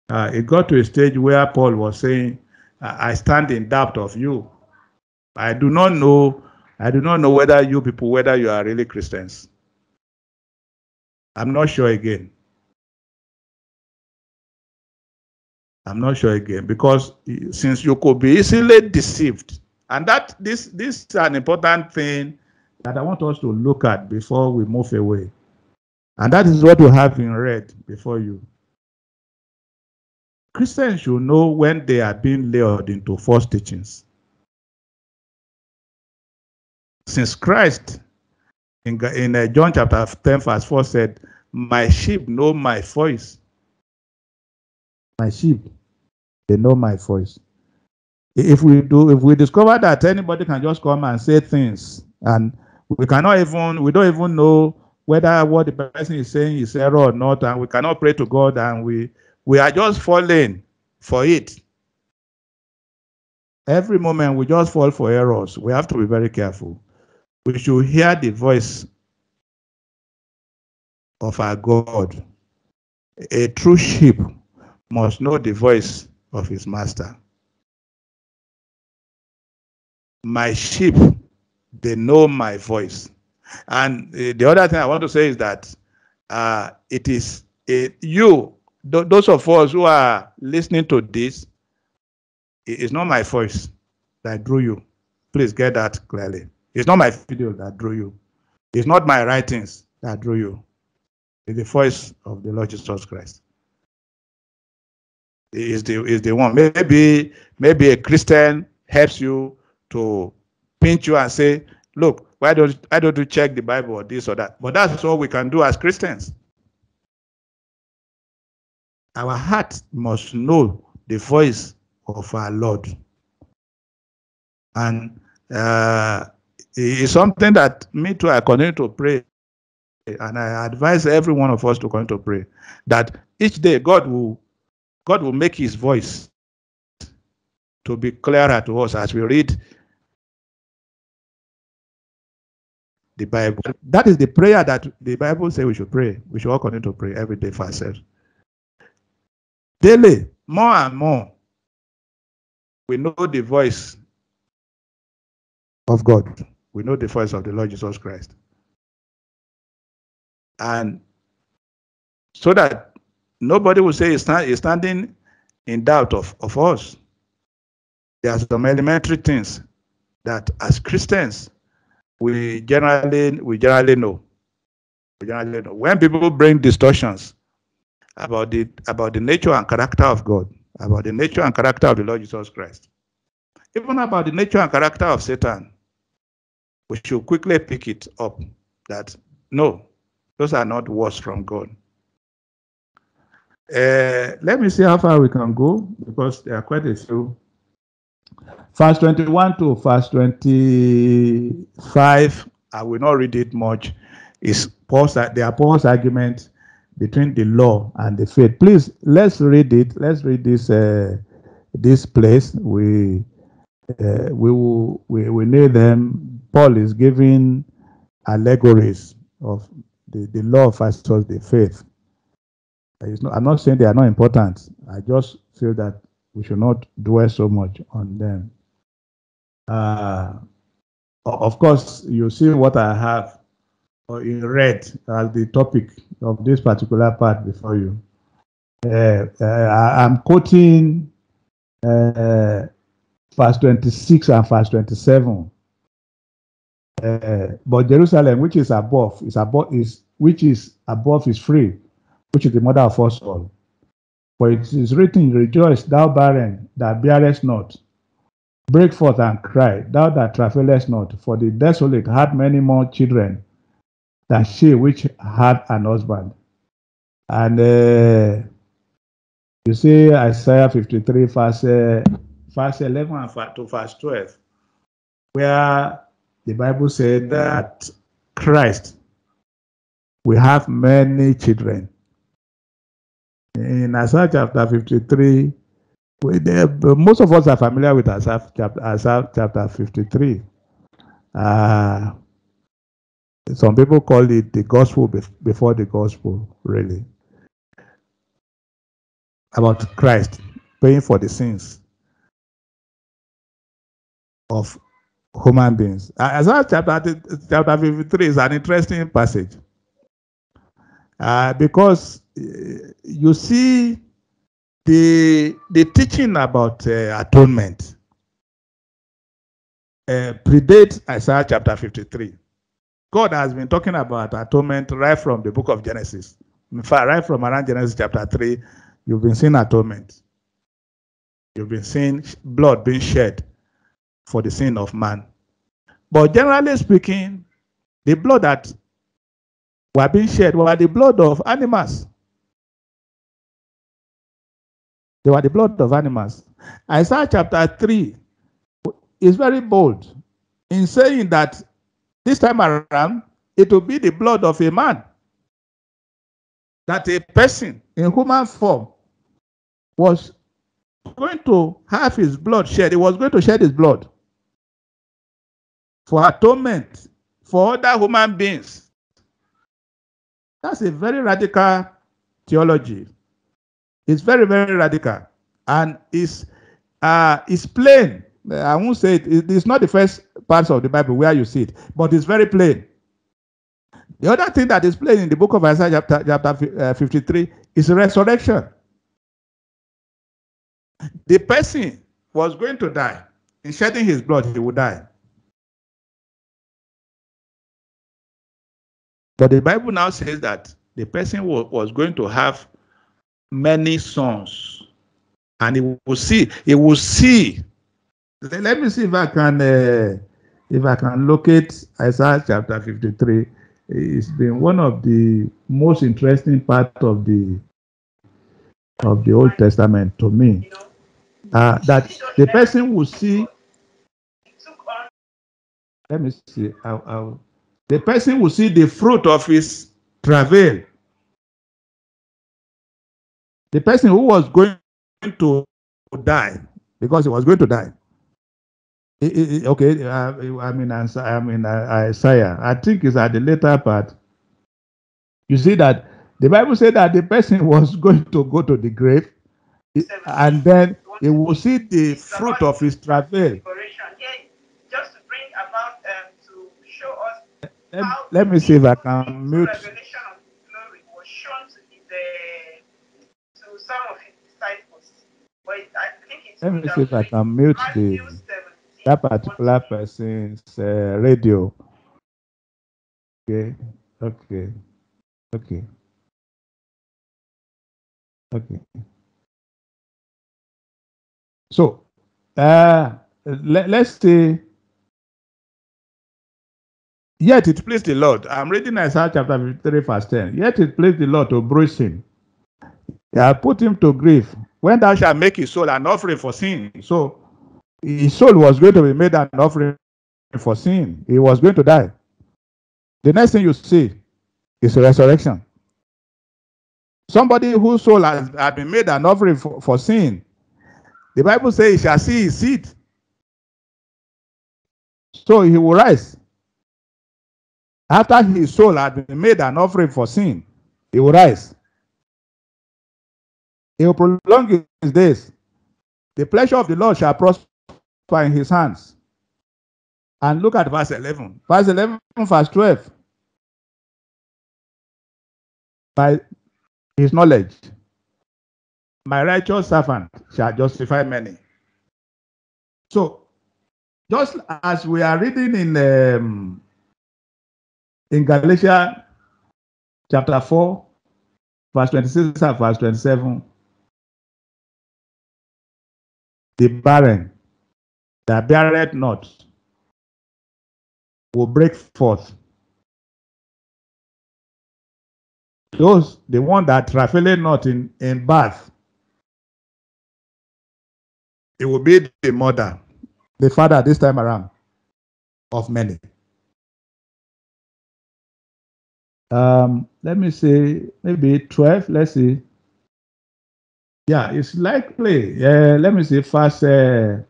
uh, it got to a stage where Paul was saying, "I stand in doubt of you. I do not know. I do not know whether you people, whether you are really Christians. I'm not sure again." I'm not sure again because since you could be easily deceived, and that this this is an important thing that I want us to look at before we move away, and that is what we have in red before you. Christians should know when they are being lured into false teachings. Since Christ in, in uh, John chapter 10, verse 4 said, My sheep know my voice. My sheep they know my voice. If we do, if we discover that anybody can just come and say things, and we cannot even, we don't even know whether what the person is saying is error or not, and we cannot pray to God, and we we are just falling for it. Every moment we just fall for errors. We have to be very careful. We should hear the voice of our God. A true sheep must know the voice of his master. My sheep, they know my voice. And uh, the other thing I want to say is that uh, it is uh, you, th those of us who are listening to this, it's not my voice that drew you. Please get that clearly. It's not my video that drew you. It's not my writings that drew you. It's the voice of the Lord Jesus Christ is the is the one. Maybe maybe a Christian helps you to pinch you and say, look, why don't why don't you check the Bible or this or that? But that's all we can do as Christians. Our heart must know the voice of our Lord. And uh, it's something that me too, I continue to pray. And I advise every one of us to continue to pray that each day God will God will make his voice to be clearer to us as we read the Bible. That is the prayer that the Bible says we should pray. We should all continue to pray every day for ourselves. Daily, more and more, we know the voice of God. We know the voice of the Lord Jesus Christ. And so that nobody will say he's, stand, he's standing in doubt of, of us. There are some elementary things that as Christians we generally we generally know. We generally know. When people bring distortions about the about the nature and character of God, about the nature and character of the Lord Jesus Christ, even about the nature and character of Satan, we should quickly pick it up that no, those are not words from God. Uh, let me see how far we can go because there are quite a few. Verse 21 to verse 25, I will not read it much. Is Paul's, there are Paul's argument between the law and the faith. Please, let's read it. Let's read this uh, this place. We uh, we will we, we know them. Paul is giving allegories of the, the law versus the faith. Not, I'm not saying they are not important. I just feel that we should not dwell so much on them. Uh, of course, you see what I have in red as the topic of this particular part before you. Uh, uh, I'm quoting uh, verse 26 and verse 27. Uh, but Jerusalem, which is above, is above is which is above is free, which is the mother of us all. For it is written, Rejoice, thou barren that bearest not. Break forth and cry, thou that travailest not, for the desolate had many more children than she which had an husband. And uh, you see Isaiah 53, verse, uh, verse 11 and to verse 12, where the Bible said that Christ will have many children. In Isaiah chapter 53, most of us are familiar with Isaiah chapter, Isaiah chapter 53. Uh, some people call it the gospel before the gospel, really. About Christ paying for the sins of human beings. Isaiah chapter, chapter 53 is an interesting passage uh, because you see the, the teaching about uh, atonement uh, predates Isaiah chapter 53. God has been talking about atonement right from the book of Genesis. In fact, right from around Genesis chapter 3, you've been seeing atonement. You've been seeing blood being shed for the sin of man. But generally speaking, the blood that were being shed were the blood of animals. They were the blood of animals. Isaiah chapter 3 is very bold in saying that this time around, it will be the blood of a man. That a person in human form was going to have his blood shed. He was going to shed his blood for atonement for other human beings. That's a very radical theology. It's very, very radical. And it's, uh, it's plain. I won't say it. It's not the first parts of the Bible where you see it, but it's very plain. The other thing that is plain in the book of Isaiah, chapter, chapter uh, 53, is resurrection. The person was going to die. In shedding his blood, he would die. But the Bible now says that the person was going to have many sons, and he will see. He will see. Let me see if I can. Uh, if I can locate Isaiah chapter 53, it's been one of the most interesting part of the of the Old Testament to me. Uh, that the person will see. Let me see. I'll, I'll, the person will see the fruit of his travail. The person who was going to die because he was going to die okay, uh, I mean, I mean Isaiah. I think it's at the later part. You see that the Bible said that the person was going to go to the grave, and then he will see the fruit of his travail. Just to bring about um, to show us let, let me see if I can mute. Revelation of glory was shown to, the, to some of his disciples. But I think it's let me see if I can mute the that particular person's uh, radio. Okay, okay, okay, okay. So, uh, let, let's see. yet it pleased the Lord. I'm reading Isaiah chapter 53, verse 10. Yet it pleased the Lord to bruise him. I put him to grief. When thou shalt make his soul an offering for sin. So, his soul was going to be made an offering for sin. He was going to die. The next thing you see is resurrection. Somebody whose soul has, has been made an offering for, for sin. The Bible says he shall see his seed. So he will rise. After his soul had been made an offering for sin, he will rise. He will prolong his days. The pleasure of the Lord shall prosper in his hands. And look at verse 11. Verse 11, verse 12. By his knowledge, my righteous servant shall justify many. So, just as we are reading in um, in Galatians chapter 4, verse 26 and verse 27, the barren that beareth not will break forth. Those, the one that travaileth not in, in birth, it will be the mother, the father this time around of many. Um, let me see, maybe 12, let's see. Yeah, it's likely. Yeah, let me see, verse, uh,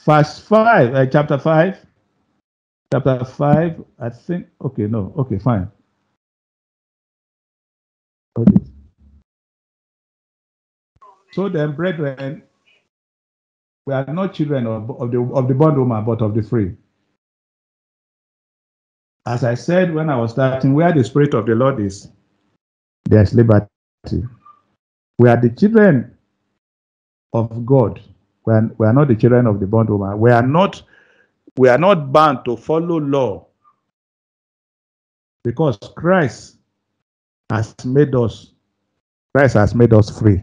verse 5, uh, chapter 5. Chapter 5, I think, okay, no, okay, fine. Okay. So then, brethren, we are not children of, of the of the bondwoman, but of the free. As I said when I was starting, where the spirit of the Lord is, there's liberty. We are the children of God. We are, we are not the children of the bondwoman. We are not we are not bound to follow law because Christ has made us Christ has made us free.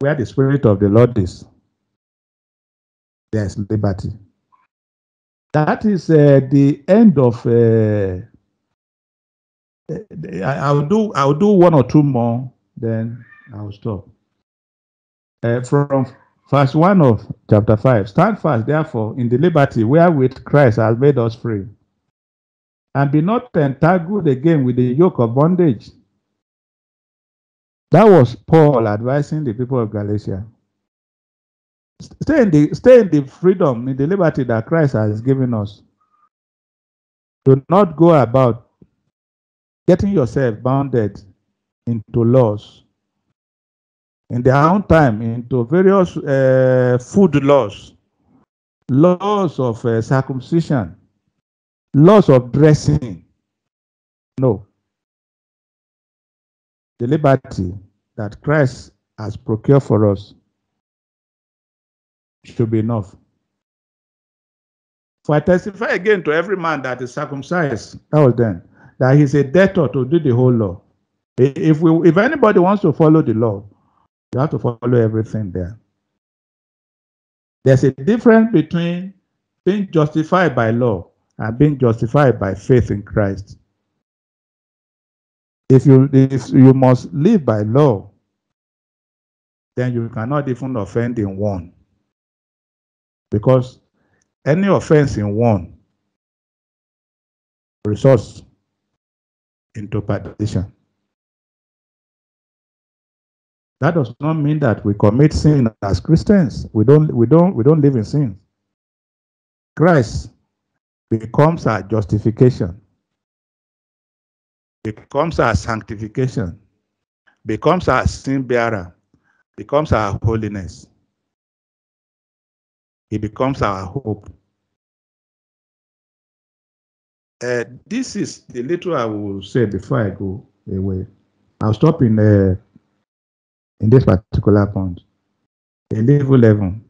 Where the spirit of the Lord is, there is liberty. That is uh, the end of. Uh, I, will do. I'll do one or two more, then I'll stop. Uh, from verse one of chapter five, stand fast, therefore, in the liberty wherewith Christ has made us free, and be not entangled again with the yoke of bondage. That was Paul advising the people of Galatia. Stay in the stay in the freedom, in the liberty that Christ has given us. Do not go about getting yourself bounded into laws. In their own time, into various uh, food laws, laws of uh, circumcision, laws of dressing. No. The liberty that Christ has procured for us should be enough. For I testify again to every man that is circumcised, that was then, that he's a debtor to do the whole law. If we, if anybody wants to follow the law, you have to follow everything there. There's a difference between being justified by law and being justified by faith in Christ. If you if you must live by law, then you cannot even offend in one. Because any offense in one results into perdition. That does not mean that we commit sin as Christians. We don't, we don't, we don't live in sin. Christ becomes our justification, becomes our sanctification, becomes our sin bearer, becomes our holiness. He becomes our hope. Uh, this is the little I will say before I go away. I'll stop in uh, in this particular point. A level 11.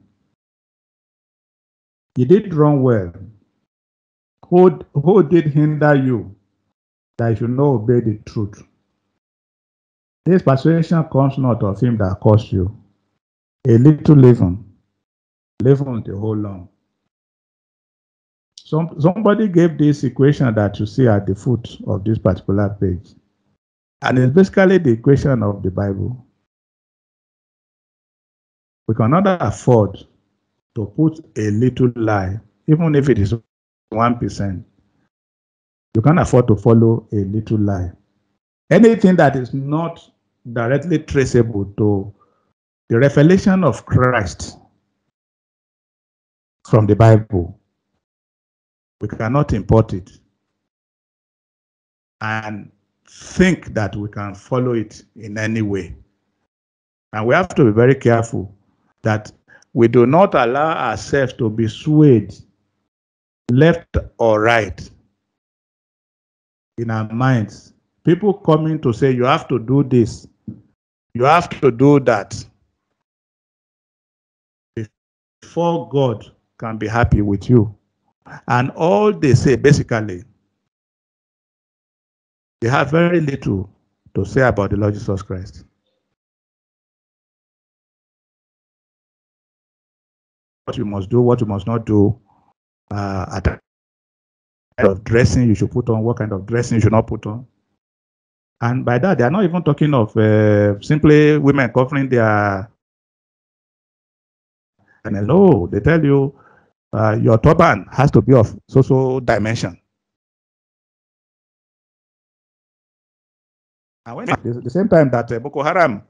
You did wrong well. Who, who did hinder you that you should not obey the truth? This persuasion comes not of him that caused you. A little leaven leaven the whole lump. Some, somebody gave this equation that you see at the foot of this particular page. And it's basically the equation of the Bible. We cannot afford to put a little lie, even if it is 1%. You can't afford to follow a little lie. Anything that is not directly traceable to the revelation of Christ from the Bible. We cannot import it. And think that we can follow it in any way. And we have to be very careful that we do not allow ourselves to be swayed left or right in our minds. People coming to say, you have to do this, you have to do that before God can be happy with you. And all they say basically, they have very little to say about the Lord Jesus Christ. What you must do, what you must not do, uh, at kind of dressing you should put on, what kind of dressing you should not put on. And by that, they are not even talking of uh, simply women covering their. And no, they tell you uh, your turban has to be of so-so dimension. And when the, the same time that uh, Boko Haram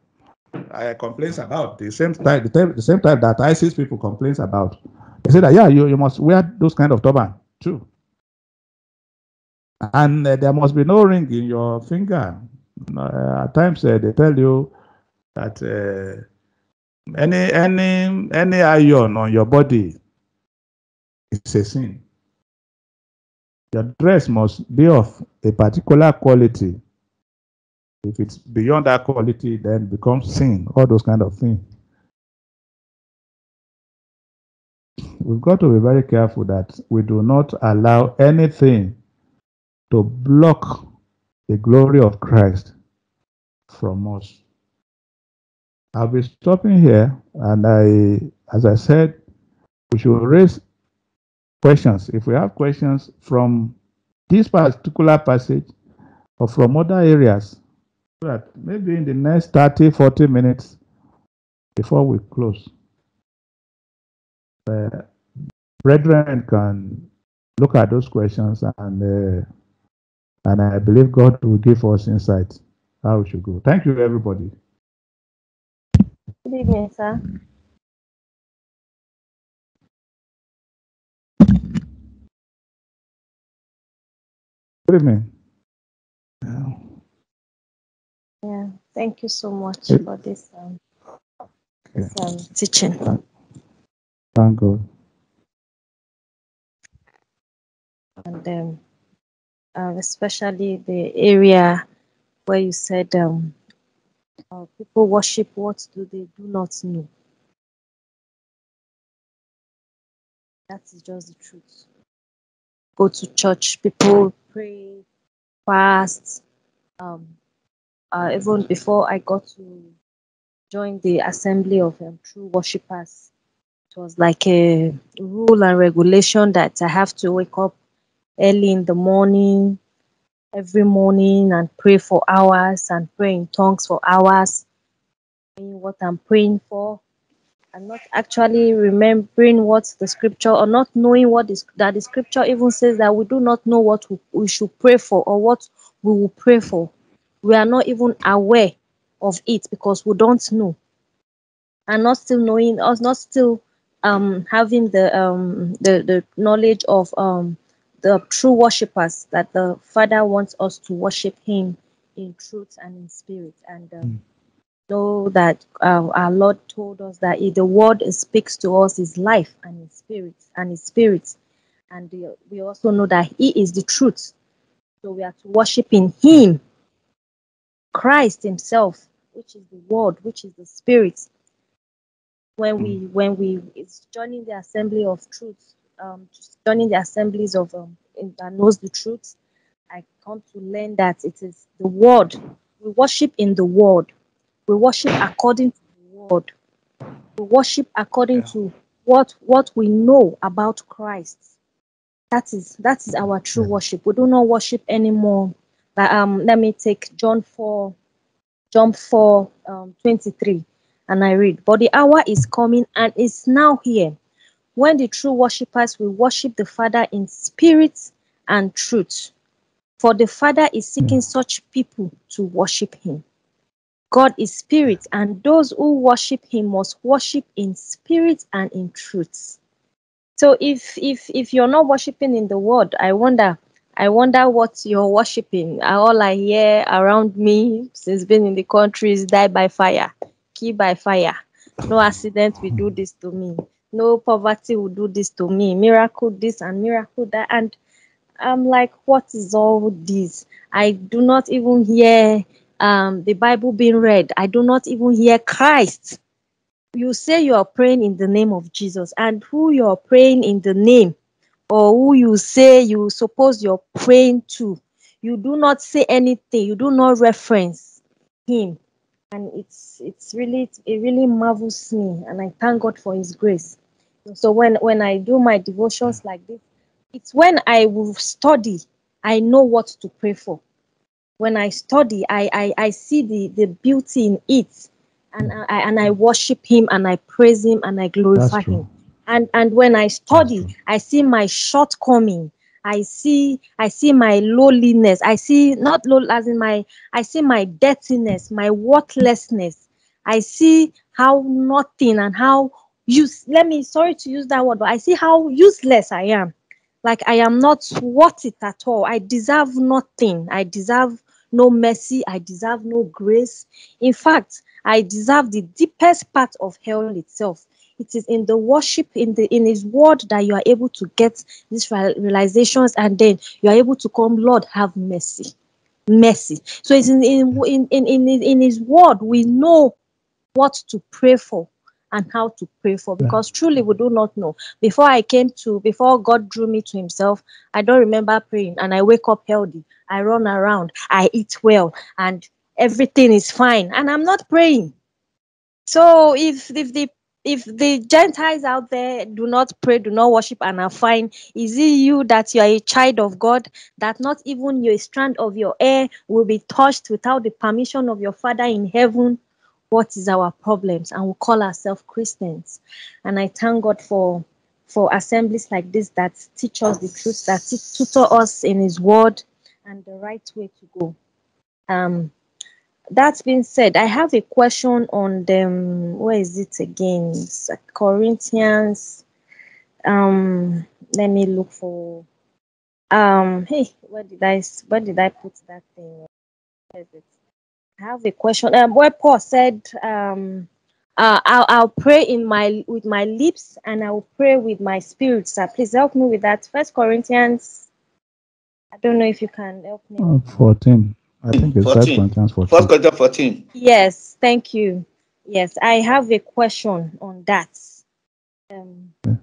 uh, complains about, the same time, the, the same time that ISIS people complains about, they say that yeah, you, you must wear those kind of turban too. And uh, there must be no ring in your finger. Uh, at times uh, they tell you that uh, any any any iron on your body is a sin. Your dress must be of a particular quality. If it's beyond that quality, then it becomes sin. All those kind of things. We've got to be very careful that we do not allow anything to block the glory of Christ from us. I'll be stopping here, and I, as I said, we should raise questions. If we have questions from this particular passage or from other areas, maybe in the next 30, 40 minutes before we close, uh, brethren can look at those questions and uh, and I believe God will give us insight how we should go. Thank you, everybody. Good evening, sir. Good evening. Yeah, thank you so much Yeah. for this um, Yeah. this, um teaching. Thank God. and um, uh, especially the area where you said um, uh, people worship what do they do not know. That is just the truth. Go to church, people pray, fast. Um, uh, even before I got to join the assembly of um, true worshippers, it was like a rule and regulation that I have to wake up early in the morning, every morning, and pray for hours and pray in tongues for hours, knowing what I'm praying for, and not actually remembering what the scripture or not knowing what is that the scripture even says that we do not know what we, should pray for or what we will pray for. We are not even aware of it because we don't know. And not still knowing us, not still um having the um the, the knowledge of um the true worshippers that the Father wants us to worship Him in truth and in spirit, and um, know that uh, our Lord told us that the word speaks to us is life and in spirit and in spirit, and we also know that He is the truth. So we are to worship in Him, Christ Himself, which is the Word, which is the Spirit. When we when we it's joining the assembly of truth, um, joining the assemblies of um, in- that knows the truth, I come to learn that it is the Word. We worship in the Word. We worship according to the Word. We worship according Yeah. to what what we know about Christ. That is that is our true Yeah. worship. We do not worship anymore. Like, um, let me take John four, John four, um, twenty three, and I read. But the hour is coming and is now here, when the true worshippers will worship the Father in spirit and truth. For the Father is seeking such people to worship Him. God is spirit, and those who worship Him must worship in spirit and in truth. So if if if you're not worshiping in the word, I wonder, I wonder what you're worshiping. All I hear around me since being in the country is die by fire, kill by fire. No accident will do this to me. No poverty will do this to me. Miracle this and miracle that. And I'm like, what is all this? I do not even hear um, the Bible being read. I do not even hear Christ. You say you are praying in the name of Jesus, and who you are praying in the name, or who you say you suppose you're praying to, you do not say anything. You do not reference him, and it's it's really it really marvels me, and I thank God for His grace. So when when I do my devotions like this, it's when I will study, I know what to pray for when I study, I, I, I see the, the beauty in it and I, and I worship him and I praise him and I glorify him. And, and when I study. I see my shortcoming. I see I see my lowliness. I see not low as in my I see my dirtiness, my worthlessness. I see how nothing and how use let me sorry to use that word, but I see how useless I am like I am not worth it at all. I deserve nothing. I deserve no mercy. I deserve no grace. In fact, I deserve the deepest part of hell itself. It is in the worship, in the in His Word, that you are able to get these realizations, and then you are able to come, Lord, have mercy, mercy. So it's in in in in, in, His Word we know what to pray for and how to pray for because truly we do not know. Before i came to before god drew me to himself i don't remember praying and i wake up healthy. I run around. I eat well and everything is fine and i'm not praying. So if if the if the gentiles out there do not pray do not worship and are fine is it you that you are a child of god that not even your strand of your hair will be touched without the permission of your father in heaven what is our problems and we call ourselves christians. And i thank god for for assemblies like this that teach us the truth that tutor us in his word and the right way to go. Um that being said i have a question on them. Where is it again? It's, corinthians. Um let me look for um hey where did I? where did i put that thing? Where is it I have a question. Um, where Paul said, um, uh, I'll, I'll pray in my with my lips and I will pray with my spirit. Sir, please help me with that. First Corinthians. I don't know if you can help me. Uh, 14. I think it's 14. First Corinthians 14. First Corinthians 14. Yes, thank you. Yes, I have a question on that. Um, Okay.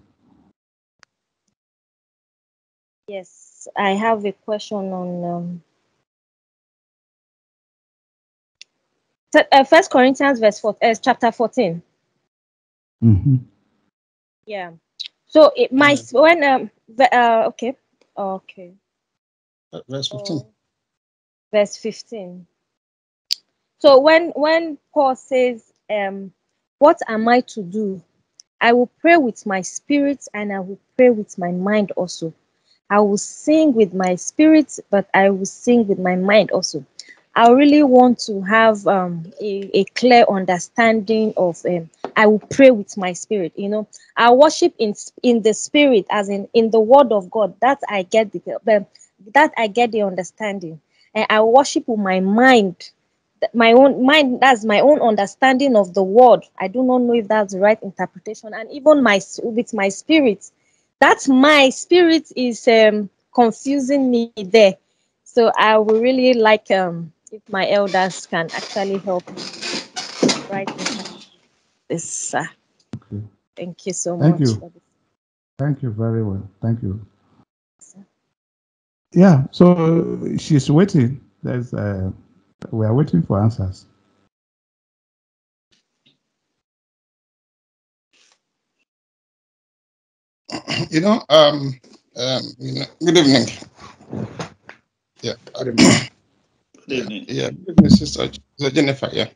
yes, I have a question on um, First Corinthians verse four, uh, chapter fourteen. Mhm. Yeah. So it my when um ve- uh okay okay Uh, Verse 15. Oh, verse 15 so when when paul says um what am i to do i will pray with my spirit and i will pray with my mind also i will sing with my spirit but i will sing with my mind also i really want to have um a, a clear understanding of um i will pray with my spirit you know. I worship in in the spirit as in in the word of god that i get the that i get the understanding. And i worship with my mind my own mind that's my own understanding of the word. I do not know if that's the right interpretation. And even my with my spirit that my spirit is um confusing me there. So i would really like um if my elders can actually help me right interpret this uh, Okay. thank you so Thank much you. for this Thank you very well. Thank you. Yeah, so she's waiting. There's uh, we are waiting for answers. You know, um, um, you know, good evening. Yeah, Good yeah, evening. yeah, Sister, Sister Jennifer. Yeah.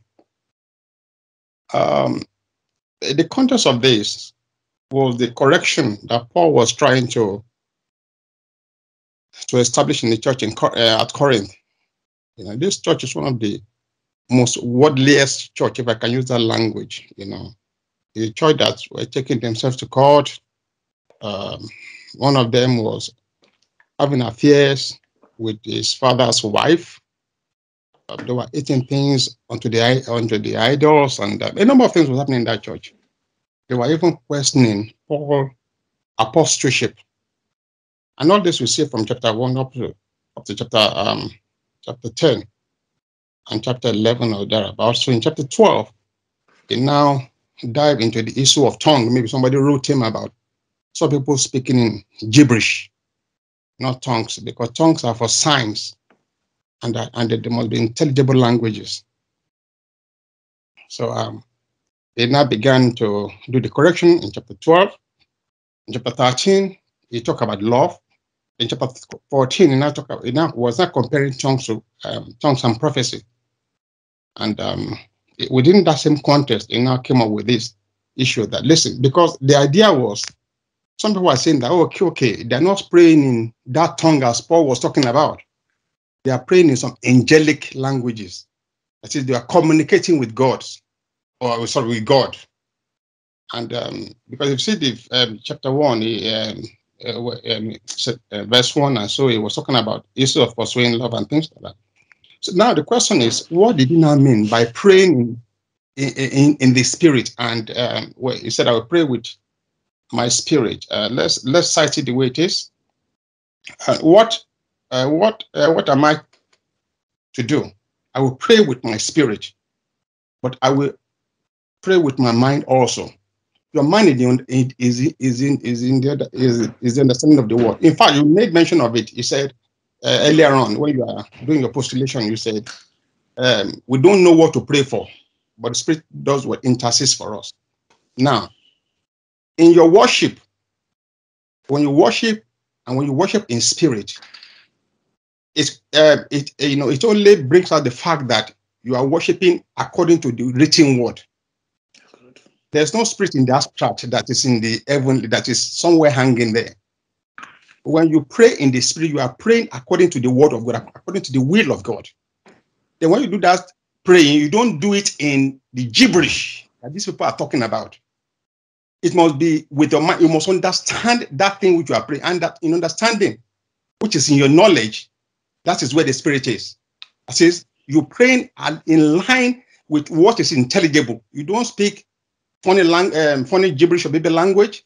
Um, the context of this was the correction that Paul was trying to to establish in the church in uh, at Corinth. You know, this church is one of the most worldliest church, if I can use that language. You know, the church that were taking themselves to court. Um, one of them was having affairs. with his father's wife. They were eating things onto the onto the idols, and uh, a number of things was happening in that church. They were even questioning Paul apostleship, and all this we see from chapter one up to up to chapter um chapter ten and chapter eleven or thereabouts. So in chapter twelve, they now dive into the issue of tongue. Maybe somebody wrote him about some people speaking in gibberish, not tongues, because tongues are for signs and, that- and they must be intelligible languages. So um, they now began to do the correction in chapter 12. In chapter 13, he talked about love. In chapter 14, he now, talk, he now was not comparing tongues to um, tongues and prophecy. And um, it- within that same context, he now came up with this issue that listen, because the idea was some people are saying that, oh, okay, okay, they're not praying in that tongue as Paul was talking about. They are praying in some angelic languages. That is, they are communicating with God, or sorry, with God. And um, because you see the um, chapter one, he, um, uh, um, uh, verse one, and so he was talking about issue of pursuing love and things like that. So now the question is, what did he now mean by praying in, in, in the spirit? And um, well, he said, I will pray with my spirit. Uh, let's let's cite it the way it is. Uh, what uh, what uh, what am I to do? I will pray with my spirit, but I will pray with my mind also. Your mind is in is in is in the is is the understanding of the word. In fact, you made mention of it. You said uh, earlier on when you are doing your postulation, you said um, we don't know what to pray for, but the Spirit does what intercedes for us. Now, in your worship, when you worship and when you worship in spirit, it's uh, it you know it only brings out the fact that you are worshiping according to the written word. There's no spirit in the abstract that is in the heaven that is somewhere hanging there. When you pray in the spirit, you are praying according to the word of God, according to the will of God. Then when you do that praying, you don't do it in the gibberish that these people are talking about it must be with your mind. You must understand that thing which you are praying, and that in understanding, which is in your knowledge, that is where the spirit is. It says you praying in line with what is intelligible. You don't speak funny lang- um, funny gibberish or baby language,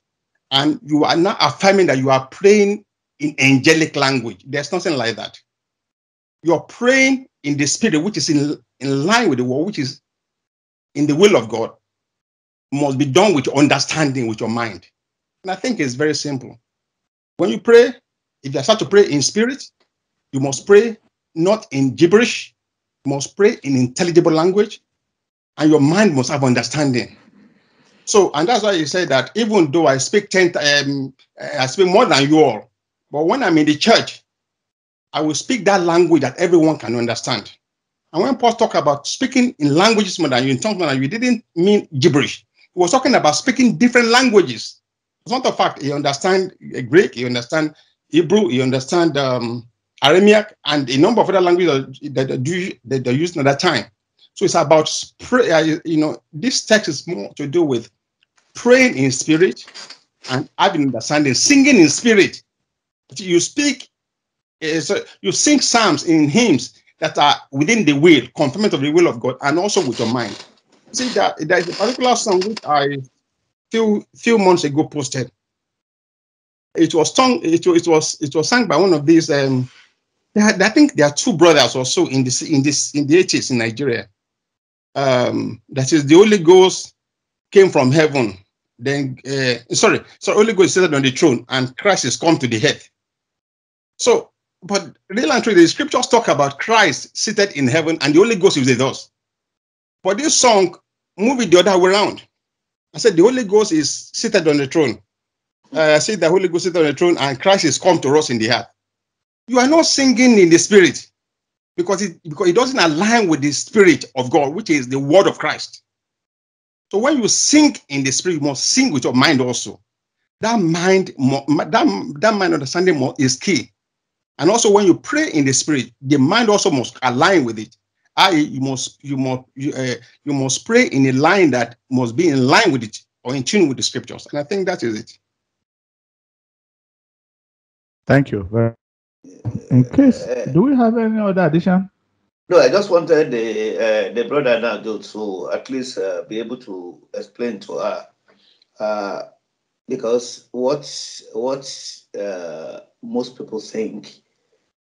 and you are not affirming that you are praying in angelic language. There's nothing like that. You're praying in the spirit, which is in, in line with the word, which is in the will of God must be done with your understanding, with your mind. And I think it's very simple. When you pray, if you start to pray in spirit, you must pray not in gibberish, you must pray in intelligible language, and your mind must have understanding. So, and that's why you say that even though I speak 10, um, I speak more than you all, but when I'm in the church, I will speak that language that everyone can understand. And when Paul talked about speaking in languages more than you, in tongues more than you, didn't mean gibberish. He was talking about speaking different languages. As a matter of fact, he understand Greek, he understand Hebrew, he understand um, Aramaic, and a number of other languages that that they're using at that time. So it's about pray, uh, you know, this text is more to do with praying in spirit and having understanding, singing in spirit. You speak, uh, so you sing psalms in hymns that are within the will, confirmation of the will of God, and also with your mind. See that there is a particular song which I few few months ago posted. It was sung. It, it was it was sung by one of these. Um, I think there are two brothers also in this in this in the eighties in Nigeria. Um, that is the Holy Ghost came from heaven. Then uh, sorry, so Holy Ghost seated on the throne, and Christ is come to the earth. So, but real and truly, the scriptures talk about Christ seated in heaven, and the Holy Ghost is with us. But this song move it the other way around. I said the Holy Ghost is seated on the throne. Uh, I said the Holy Ghost seated on the throne, and Christ is come to us in the earth. You are not singing in the spirit because it because it doesn't align with the spirit of God, which is the word of Christ. So when you sing in the spirit, you must sing with your mind also. That mind, that, that mind understanding is key. And also when you pray in the spirit, the mind also must align with it. I you must you must you, uh, you must pray in a line that must be in line with it or in tune with the scriptures. And I think that is it. Thank you very In case, Uh, do we have any other addition? No, I just wanted the uh, the brother now to, to at least uh, be able to explain to her, uh, because what what uh, most people think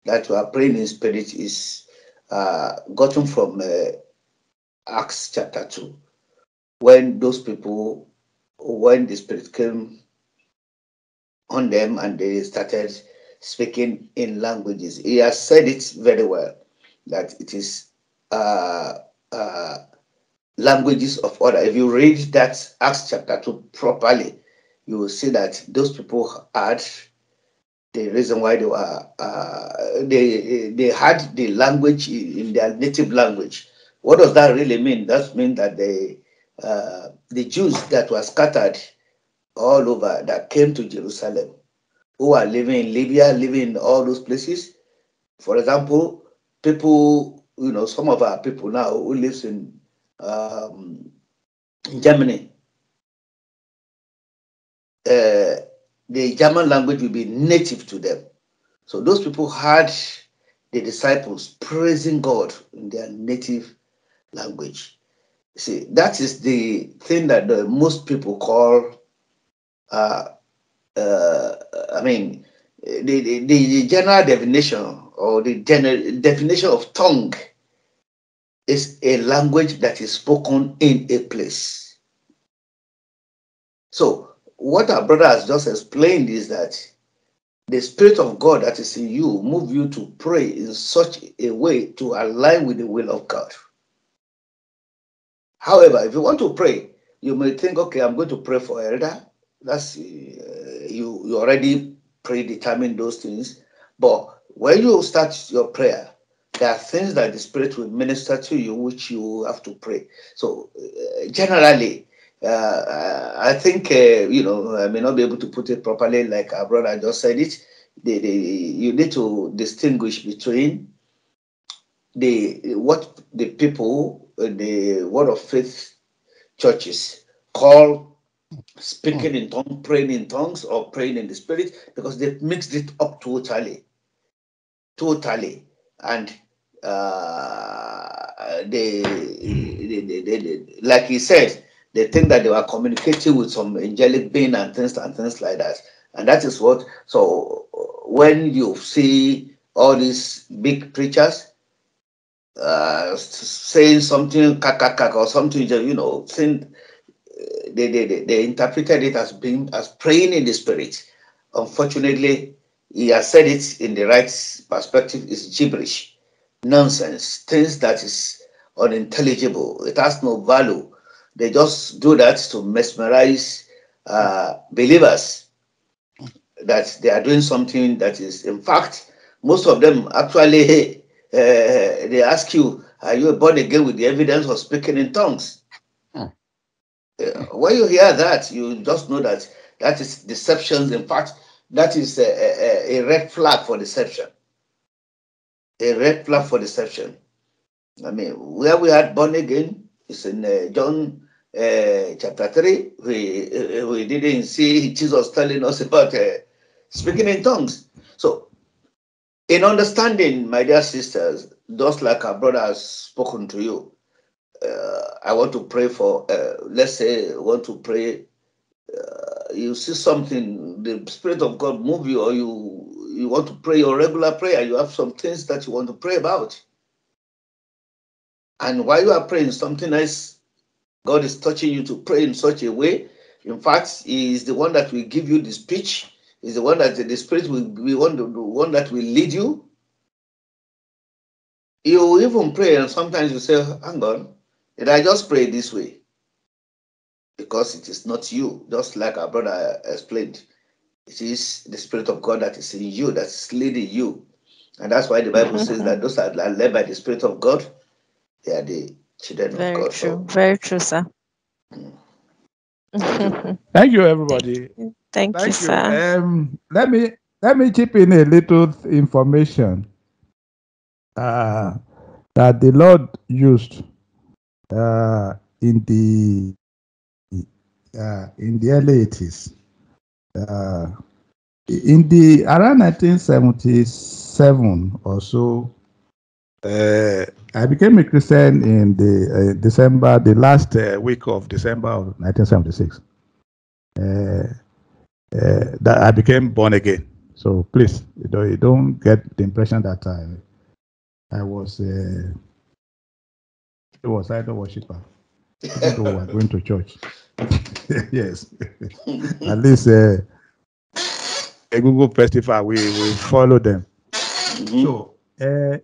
that we are praying in spirit is uh, gotten from uh, Acts chapter two, when those people, when the spirit came on them and they started speaking in languages. He has said it very well that it is uh, uh, languages of order. If you read that Acts chapter 2 properly, you will see that those people had the reason why they were uh, they they had the language in their native language. What does that really mean? That means that they uh, the Jews that were scattered all over that came to Jerusalem, who are living in Libya, living in all those places. For example, people, you know, some of our people now who lives in, um, in Germany, uh, the German language will be native to them. So those people had the disciples praising God in their native language. See, that is the thing that the, most people call, uh, uh, I mean, the, the, the general definition or the general definition of tongue is a language that is spoken in a place. So, what our brother has just explained is that the Spirit of God that is in you move you to pray in such a way to align with the will of God. However, if you want to pray, you may think, okay, I'm going to pray for elder. That's uh, you. You already predetermine those things. But when you start your prayer, there are things that the Spirit will minister to you, which you have to pray. So, uh, generally, uh, I think uh, you know I may not be able to put it properly, like our brother just said it. The, the, you need to distinguish between the what the people, uh, the Word of Faith churches call speaking in tongues, praying in tongues, or praying in the Spirit, because they've mixed it up totally, totally, and uh, they, they, they, they, like he said, they think that they were communicating with some angelic being and things and things like that. And that is what, so when you see all these big preachers uh, saying something kakakak or something, you know, saying, they, they, they, interpreted it as being as praying in the spirit. Unfortunately, he has said it in the right perspective is gibberish, nonsense, things that is unintelligible. It has no value they just do that to mesmerize uh, believers that they are doing something that is, in fact, most of them actually, uh, they ask you, are you born again with the evidence of speaking in tongues? Uh, when you hear that, you just know that that is deception. In fact, that is a, a, a red flag for deception. A red flag for deception. I mean, where we had born again is in uh, John uh, chapter 3. We, uh, we didn't see Jesus telling us about uh, speaking in tongues. So, in understanding, my dear sisters, just like our brother has spoken to you, I want to pray for, uh, let's say, want to pray. Uh, you see something, the Spirit of God move you, or you you want to pray your regular prayer. You have some things that you want to pray about, and while you are praying, something else, God is touching you to pray in such a way. In fact, He is the one that will give you the speech. Is the one that the Spirit will be one, the one that will lead you. You even pray, and sometimes you say, "Hang on, did I just pray this way?" Because it is not you, just like our brother explained. It is the Spirit of God that is in you, that is leading you. And that's why the Bible says that those that are led by the Spirit of God, they are the children Very of God. true. Very true, sir. Thank you, everybody. Thank, you, Thank you. sir. Um, let me let me chip in a little information uh, that the Lord used uh, in the uh, in the early eighties. Uh, in the around 1977 or so, uh, I became a Christian in the uh, December, the last uh, week of December of 1976. Uh, uh, that I became born again. So please, you don't, you don't get the impression that I, I was, it was idol worshiper. We were going to church. yes. At least uh, a Google festival, we, we follow them. Mhm. So, uh,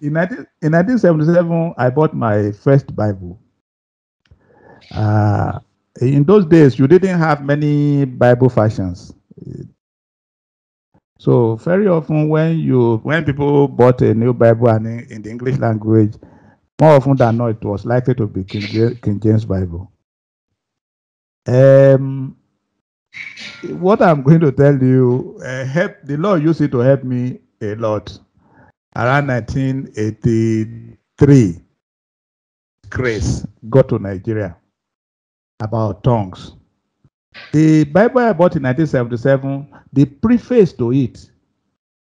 in, 19, in 1977, I bought my first Bible. Uh, in those days, you didn't have many Bible fashions. So very often, when you when people bought a new Bible and in, in the English language, more often than not, it was likely to be King, King James Bible. Um, what I'm going to tell you, uh, help the Lord used it to help me a lot. Around 1983, Grace got to Nigeria about tongues. The Bible I bought in 1977, the preface to it,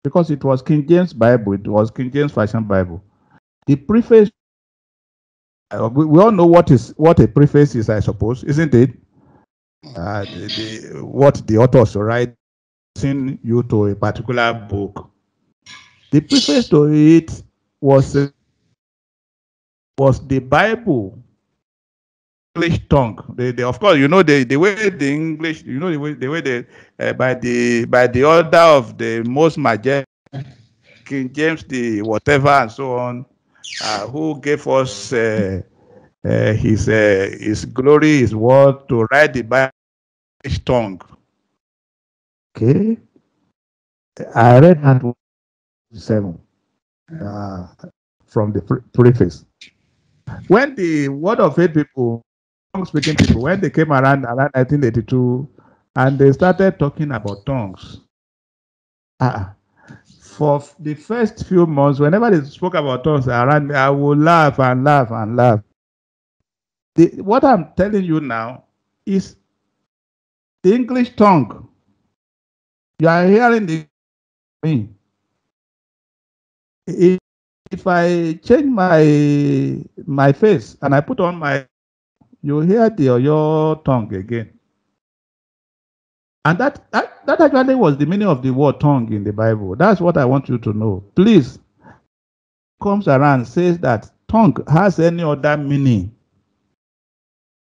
because it was King James Bible, it was King James Version Bible. The preface, we, we all know what is what a preface is, I suppose, isn't it? Uh, the, the, what the authors writing you to a particular book. The preface to it was uh, was the Bible English tongue. They, of course, you know the, the way the English, you know the way the way they uh, by the by the order of the most majestic King James, the whatever and so on, uh, who gave us uh, uh, his uh, his glory, his word to write the Bible tongue. Okay, I read that seven uh, from the pre- preface. When the word of faith people tongue speaking people when they came around around 1982 and they started talking about tongues ah for the first few months whenever they spoke about tongues around me i would laugh and laugh and laugh. The, what i'm telling you now is the english tongue. You are hearing the me. If, i change my my face and i put on my you hear the your tongue again. And that, that that actually was the meaning of the word tongue in the Bible. That's what I want you to know. Please comes around says that tongue has any other meaning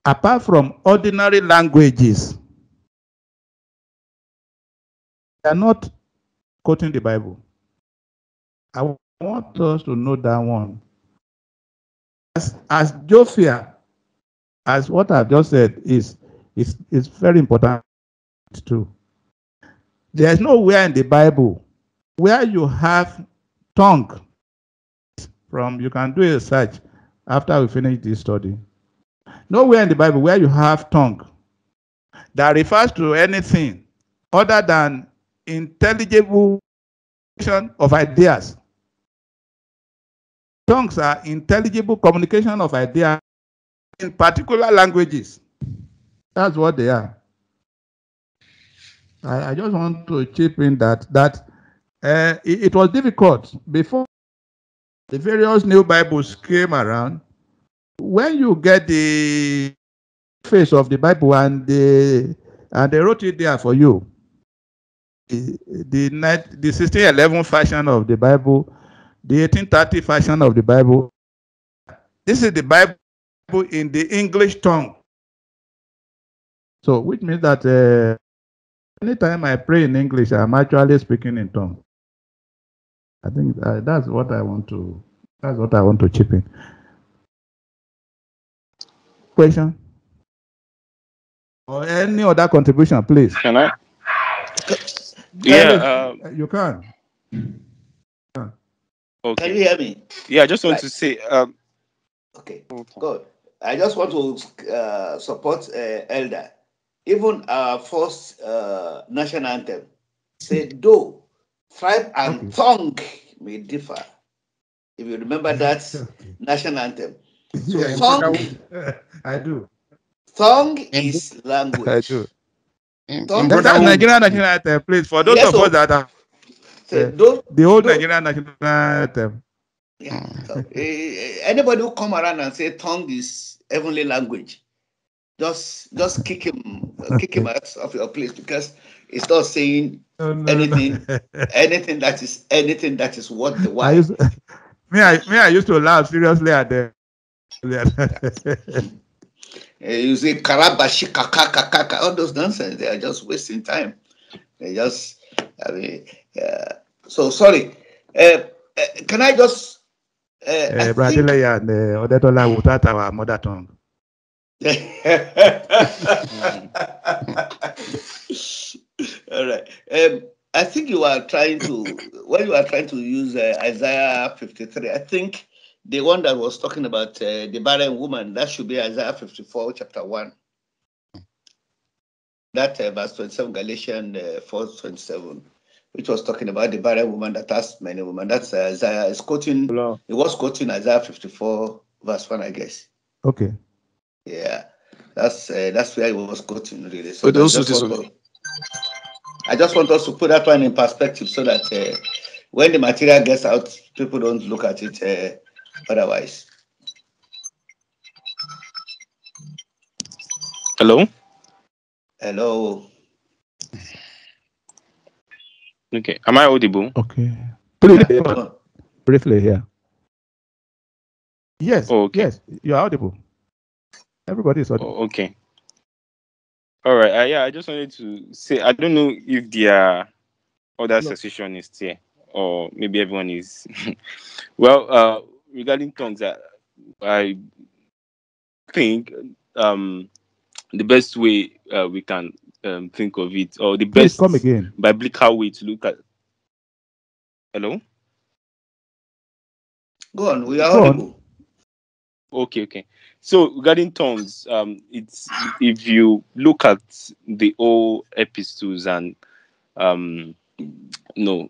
apart from ordinary languages. They are not quoting the Bible. I want us to know that one. As, as Jophia as what I've just said is is is very important too. There's nowhere in the Bible where you have tongue from you can do a search after we finish this study. Nowhere in the Bible where you have tongue that refers to anything other than intelligible of ideas. Tongues are intelligible communication of ideas in particular languages. That's what they are. I, I just want to chip in that that uh, it, it was difficult before the various new Bibles came around. When you get the face of the Bible and they and they wrote it there for you, the the, the 1611 version of the Bible, the 1830 version of the Bible. This is the Bible in the English tongue. So, which means that uh, anytime I pray in English, I'm actually speaking in tongue. I think uh, that's what I want to. That's what I want to chip in. Question or any other contribution, please. Can I? Yeah. Uh, you can. Can you hear me? Yeah, I just want Right. to say. Um, Okay, okay. good. I just want to uh, support uh, Elder. Even our first uh, national anthem said, though tribe and tongue may differ. If you remember that national anthem, So Yeah, tongue- I do. tongue is language. I Don't- in That's Nigerian national anthem, please. For those Yes, of oh. us that are Say, Yeah. don't, the old don't- Nigerian national anthem. yeah. So, eh, eh, anybody who come around and say tongue is heavenly language, just just kick him, kick him out of your place because it's not saying No, no, no. Anything. anything that is anything that is what the I why. used me, I me, I used to laugh seriously at them. Eh, you say karabashi kaka kaka all those nonsense. They are just wasting time. They just, I mean, uh, so sorry. Uh, uh, can I just? Uh, I uh, think- and uh, Odetola without our mother tongue. All right. Um, I think you are trying to when you are trying to use uh, Isaiah 53. I think the one that was talking about uh, the barren woman that should be Isaiah 54, chapter one. That uh, verse 27, Galatians uh, 4, 27, which was talking about the barren woman that has many women. That's uh, Isaiah. Is quoting. Hello. It was quoting Isaiah 54, verse one, I guess. Okay. Yeah, that's uh, that's where it was quoting really. So But I also just this want one. to- I just want us to put that one in perspective so that uh, when the material gets out, people don't look at it uh, otherwise. Hello. Hello. Okay. Am I audible? Okay. Briefly, briefly here. Yes. Oh, okay. Yes. You're audible. Everybody is audible. Oh, okay. All right. Uh, yeah, I just wanted to say I don't know if there are other No. cessationists here, or maybe everyone is. well, uh, regarding tongues, I, I think um, the best way uh, we can um, think of it, or the Please best come again. biblical way to look at. Hello. Go on. We are Go on. audible. Okay, okay. So regarding tongues, um, it's if you look at the old epistles and um, no,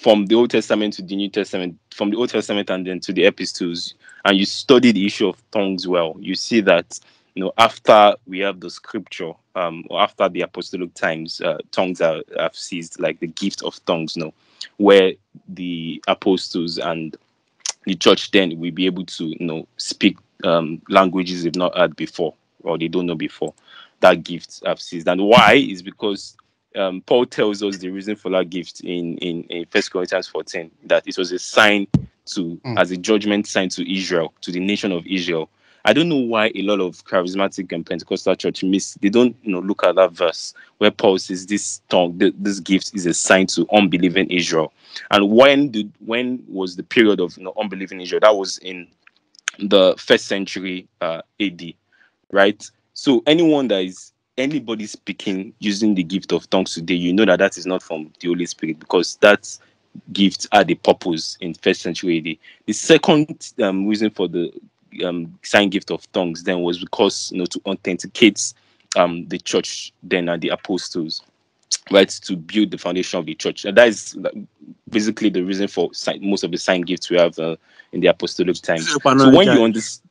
from the Old Testament to the New Testament, from the Old Testament and then to the epistles, and you study the issue of tongues well, you see that you know after we have the scripture, um, or after the apostolic times, uh, tongues are have ceased, like the gift of tongues, no, where the apostles and the church then will be able to you know speak um, languages they've not heard before or they don't know before that gift have ceased and why is because um, paul tells us the reason for that gift in in in first corinthians 14 that it was a sign to Mm. as a judgment sign to israel to the nation of israel i don't know why a lot of charismatic and pentecostal church miss they don't you know look at that verse where paul says this tongue th- this gift is a sign to unbelieving israel and when did when was the period of you know, unbelieving Israel? That was in the first century uh, AD, right? So anyone that is anybody speaking using the gift of tongues today, you know that that is not from the Holy Spirit because that gift had a purpose in first century AD. The second um, reason for the um, sign gift of tongues then was because you know to authenticate um, the church then and the apostles right to build the foundation of the church. And that is basically the reason for sign, most of the sign gifts we have uh, in the apostolic times. So when you understand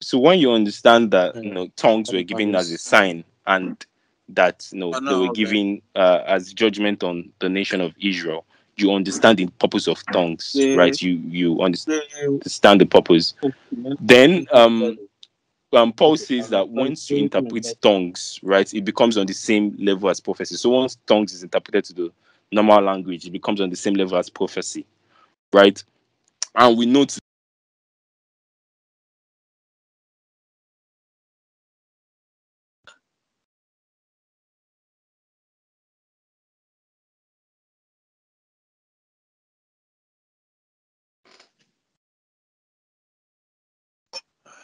so when you understand that you know tongues were given as a sign and that you know they were given uh, as judgment on the nation of israel you understand the purpose of tongues right? You you understand understand the purpose. then um um, Paul says that once you interpret tongues, right, it becomes on the same level as prophecy. So once tongues is interpreted to the normal language, it becomes on the same level as prophecy, right? And we know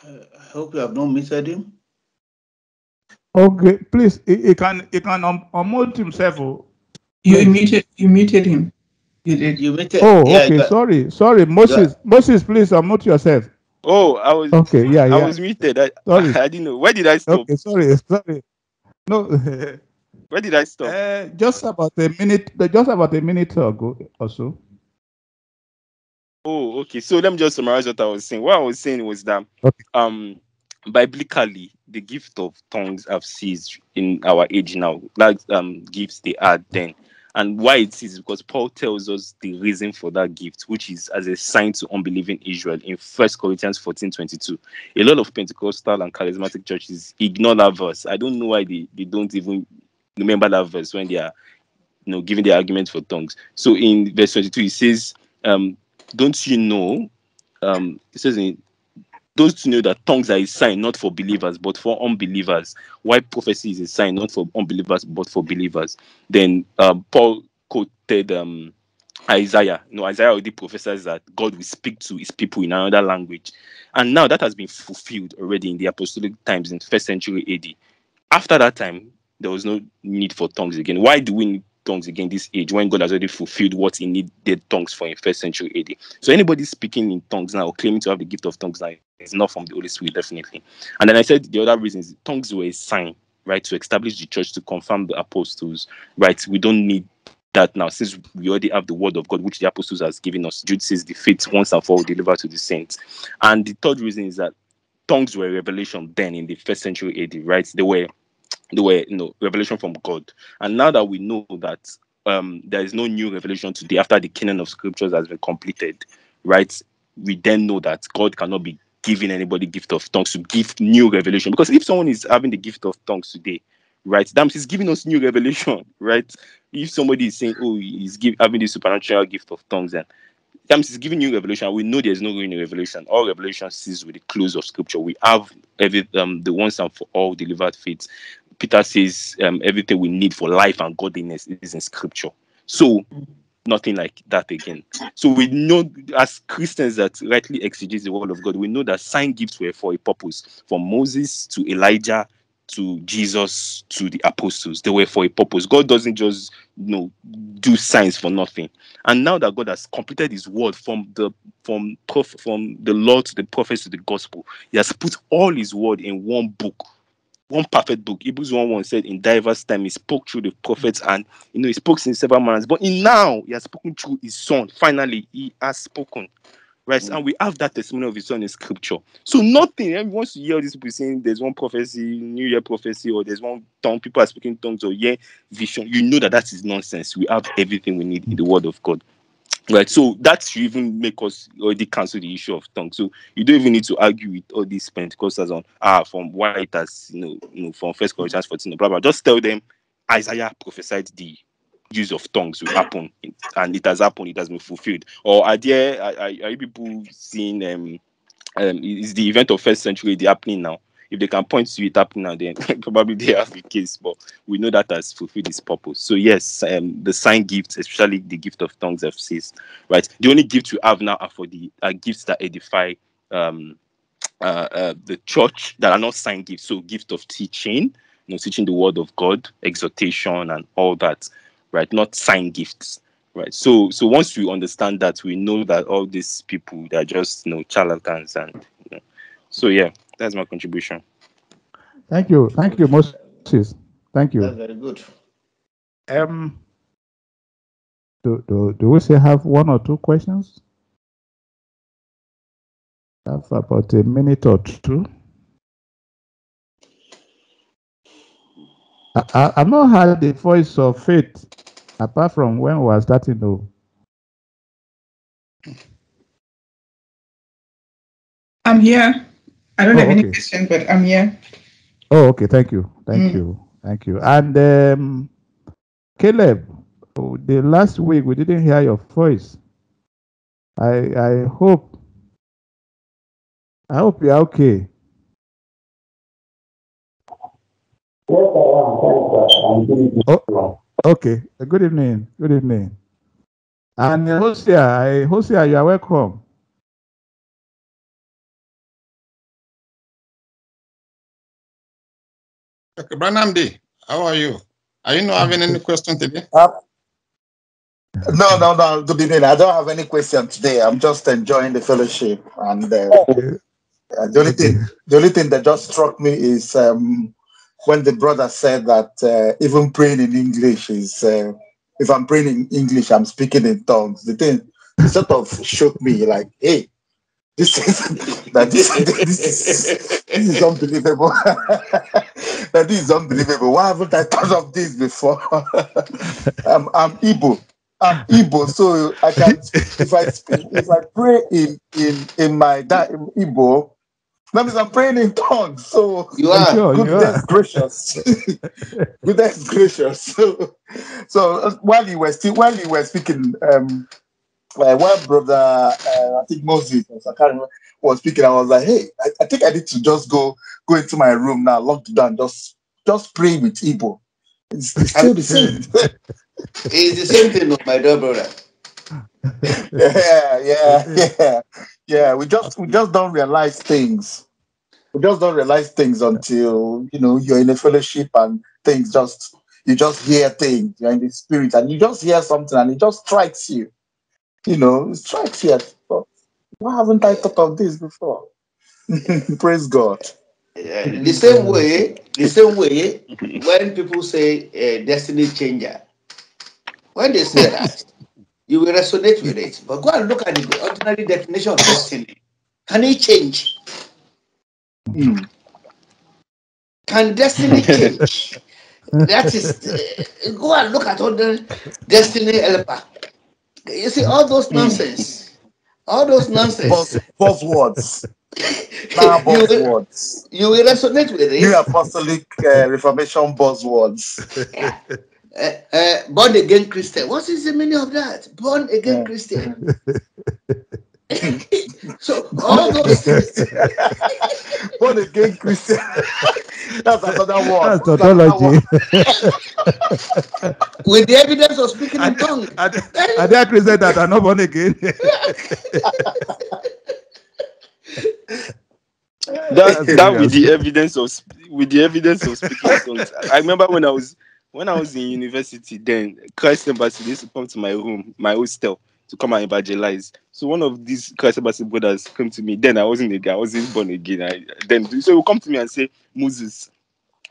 I hope you have not missed him. Okay, please, he, he can he can um, unmute himself. oh. You muted, you muted him. You did. You muted. Oh, yeah, okay. you- Sorry, sorry, Moses. Moses, please unmute yourself. Oh, I was Okay, yeah, I yeah. was muted. I, Sorry. I didn't know. Where did I stop? Okay, sorry, sorry. No, Where did I stop? uh, just about a minute, just about a minute ago or so. Oh, okay. So let me just summarize what I was saying. What I was saying was that Okay. um biblically the gift of tongues have ceased in our age now. Like um gifts they had then. And why it is because Paul tells us the reason for that gift, which is as a sign to unbelieving Israel in First Corinthians 14 22. A lot of Pentecostal and charismatic churches ignore that verse. I don't know why they, they don't even remember that verse when they are you know giving the argument for tongues. So in verse 22, it says, um, Don't you know? Um, it says in those to know that tongues are a sign not for believers but for unbelievers. Why prophecy is a sign not for unbelievers but for believers. Then um, Paul quoted um, Isaiah. You know, Isaiah already prophesies that God will speak to his people in another language. And now that has been fulfilled already in the apostolic times in first century AD. After that time, there was no need for tongues again. Why do we tongues again this age when God has already fulfilled what he needed tongues for in first century AD? So anybody speaking in tongues now or claiming to have the gift of tongues now is not from the Holy Spirit, definitely. And then I said the other reason is tongues were a sign, right, to establish the church, to confirm the apostles, right? We don't need that now since we already have the word of God, which the apostles has given us. Jude says the faith once and for all delivered to the saints. And the third reason is that tongues were revelation then in the first century AD, right? They were they were you know revelation from God. And now that we know that um there is no new revelation today after the canon of scriptures has been completed, right? We then know that God cannot be giving anybody gift of tongues to give new revelation. Because if someone is having the gift of tongues today, right, that means he's giving us new revelation, right? If somebody is saying, oh, he's give, having the supernatural gift of tongues, then that means he's giving new revelation. We know there's no new revelation. All revelation ceases with the close of scripture. We have every um the once and for all delivered faith. Peter says um, everything we need for life and godliness is in scripture. So nothing like that again. So we know as Christians that rightly exegete the word of God, we know that sign gifts were for a purpose. From Moses to Elijah to Jesus to the apostles, they were for a purpose. God doesn't just you know do signs for nothing. And now that God has completed his word from the from prof, from the Lord to the prophets to the gospel, he has put all his word in one book one perfect book. Hebrews 1 1 said, In diverse time, he spoke through the prophets and you know, he spoke in several manners. But in now, he has spoken through his son. Finally, he has spoken. Right, and we have that testimony of his son in scripture. So nothing. Everyone wants to hear these people saying there's one prophecy, New Year prophecy, or there's one tongue. People are speaking tongues, or yeah, vision. You know that that is nonsense. We have everything we need in the Word of God. Right, so that should even make us already cancel the issue of tongue. So you don't even need to argue with all these Pentecostals on ah from why it has you know you know from First Corinthians 14 blah blah. Just tell them Isaiah prophesied the use of tongues will happen and it has happened. It has been fulfilled. Or are there are, are people seeing um um is the event of first century the happening now? If they can point to it happening now, then probably they have the case. But we know that has fulfilled its purpose. So yes, um, the sign gifts, especially the gift of tongues, have ceased. Right. The only gifts we have now are for the gifts that edify um, uh, uh, the church that are not sign gifts. So gift of teaching, you know, teaching the word of God, exhortation, and all that. Right. Not sign gifts right so so once we understand that we know that all these people they're just you know charlatans and you know, so yeah that's my contribution. Thank you. Thank you, Moses. Thank you. That's very good. Um, do, do, do we still have one or two questions? Have about a minute or two. I, I, I've not heard the voice of faith apart from when we were starting to. I'm here. I don't Oh, have any okay. question, but I'm here. Oh, okay. Thank you. Thank Mm. you. Thank you. And um, Caleb, oh, the last week we didn't hear your voice. I I hope I hope you're okay. Oh, okay. Good evening. Good evening. And Hosea, I, Hosea, you are welcome. Okay, Branham D, how are you? Are you not having any question today? Uh, no, no, no. Good evening. I don't have any question today. I'm just enjoying the fellowship, and uh, Okay. uh, the only thing, the only thing that just struck me is um, when the brother said that uh, even praying in English is, uh, if I'm praying in English, I'm speaking in tongues. The thing sort of shook me, like, hey, this is that this, this is this is unbelievable. that this is unbelievable. Why haven't I thought of this before? I'm I'm Igbo. I'm Igbo, so I can if I if I pray in in in my that in Igbo, that means I'm praying in tongues. So You are. Sure, you goodness are. gracious, goodness gracious. So, so uh, while you were still while you were speaking, um, uh, one brother, uh, I think Moses, I can't remember, was speaking. I was like, hey, I, I think I need to just go go into my room now, lock it down, just just pray with Igbo. It's, it's still the same. It's the same thing with my dear brother. yeah, yeah, yeah, yeah. We just we just don't realize things. We just don't realize things until you know you're in a fellowship and things just you just hear things. You're in the spirit and you just hear something and it just strikes you. You know, it strikes you. But why haven't I thought of this before? Praise God. Yeah, the same way, the same way, when people say uh, destiny changer, when they say that, you will resonate with it. But go and look at the ordinary definition of destiny. Can it change? Mm. Can destiny change? that is, uh, go and look at all the destiny helper. You see, all those nonsense, all those nonsense, Buzz, buzzwords. Now you, will, buzzwords. you will resonate with New it. apostolic uh, reformation buzzwords. Uh, uh, born again Christian. What is the meaning of that? Born again Yeah. Christian. so all those Born again Christian. That's another word. That's tautology. with the evidence of speaking in tongue. Are there- eh? are there Christians that are not born again? that that with the evidence of with the evidence of speaking in tongues. I remember when I was when I was in university. Then Christ Embassy used to come to my room, my hostel, to come and evangelize. So one of these Christ Embassy brothers came to me. Then I wasn't a guy. I wasn't born again. I, then so he would come to me and say, Moses,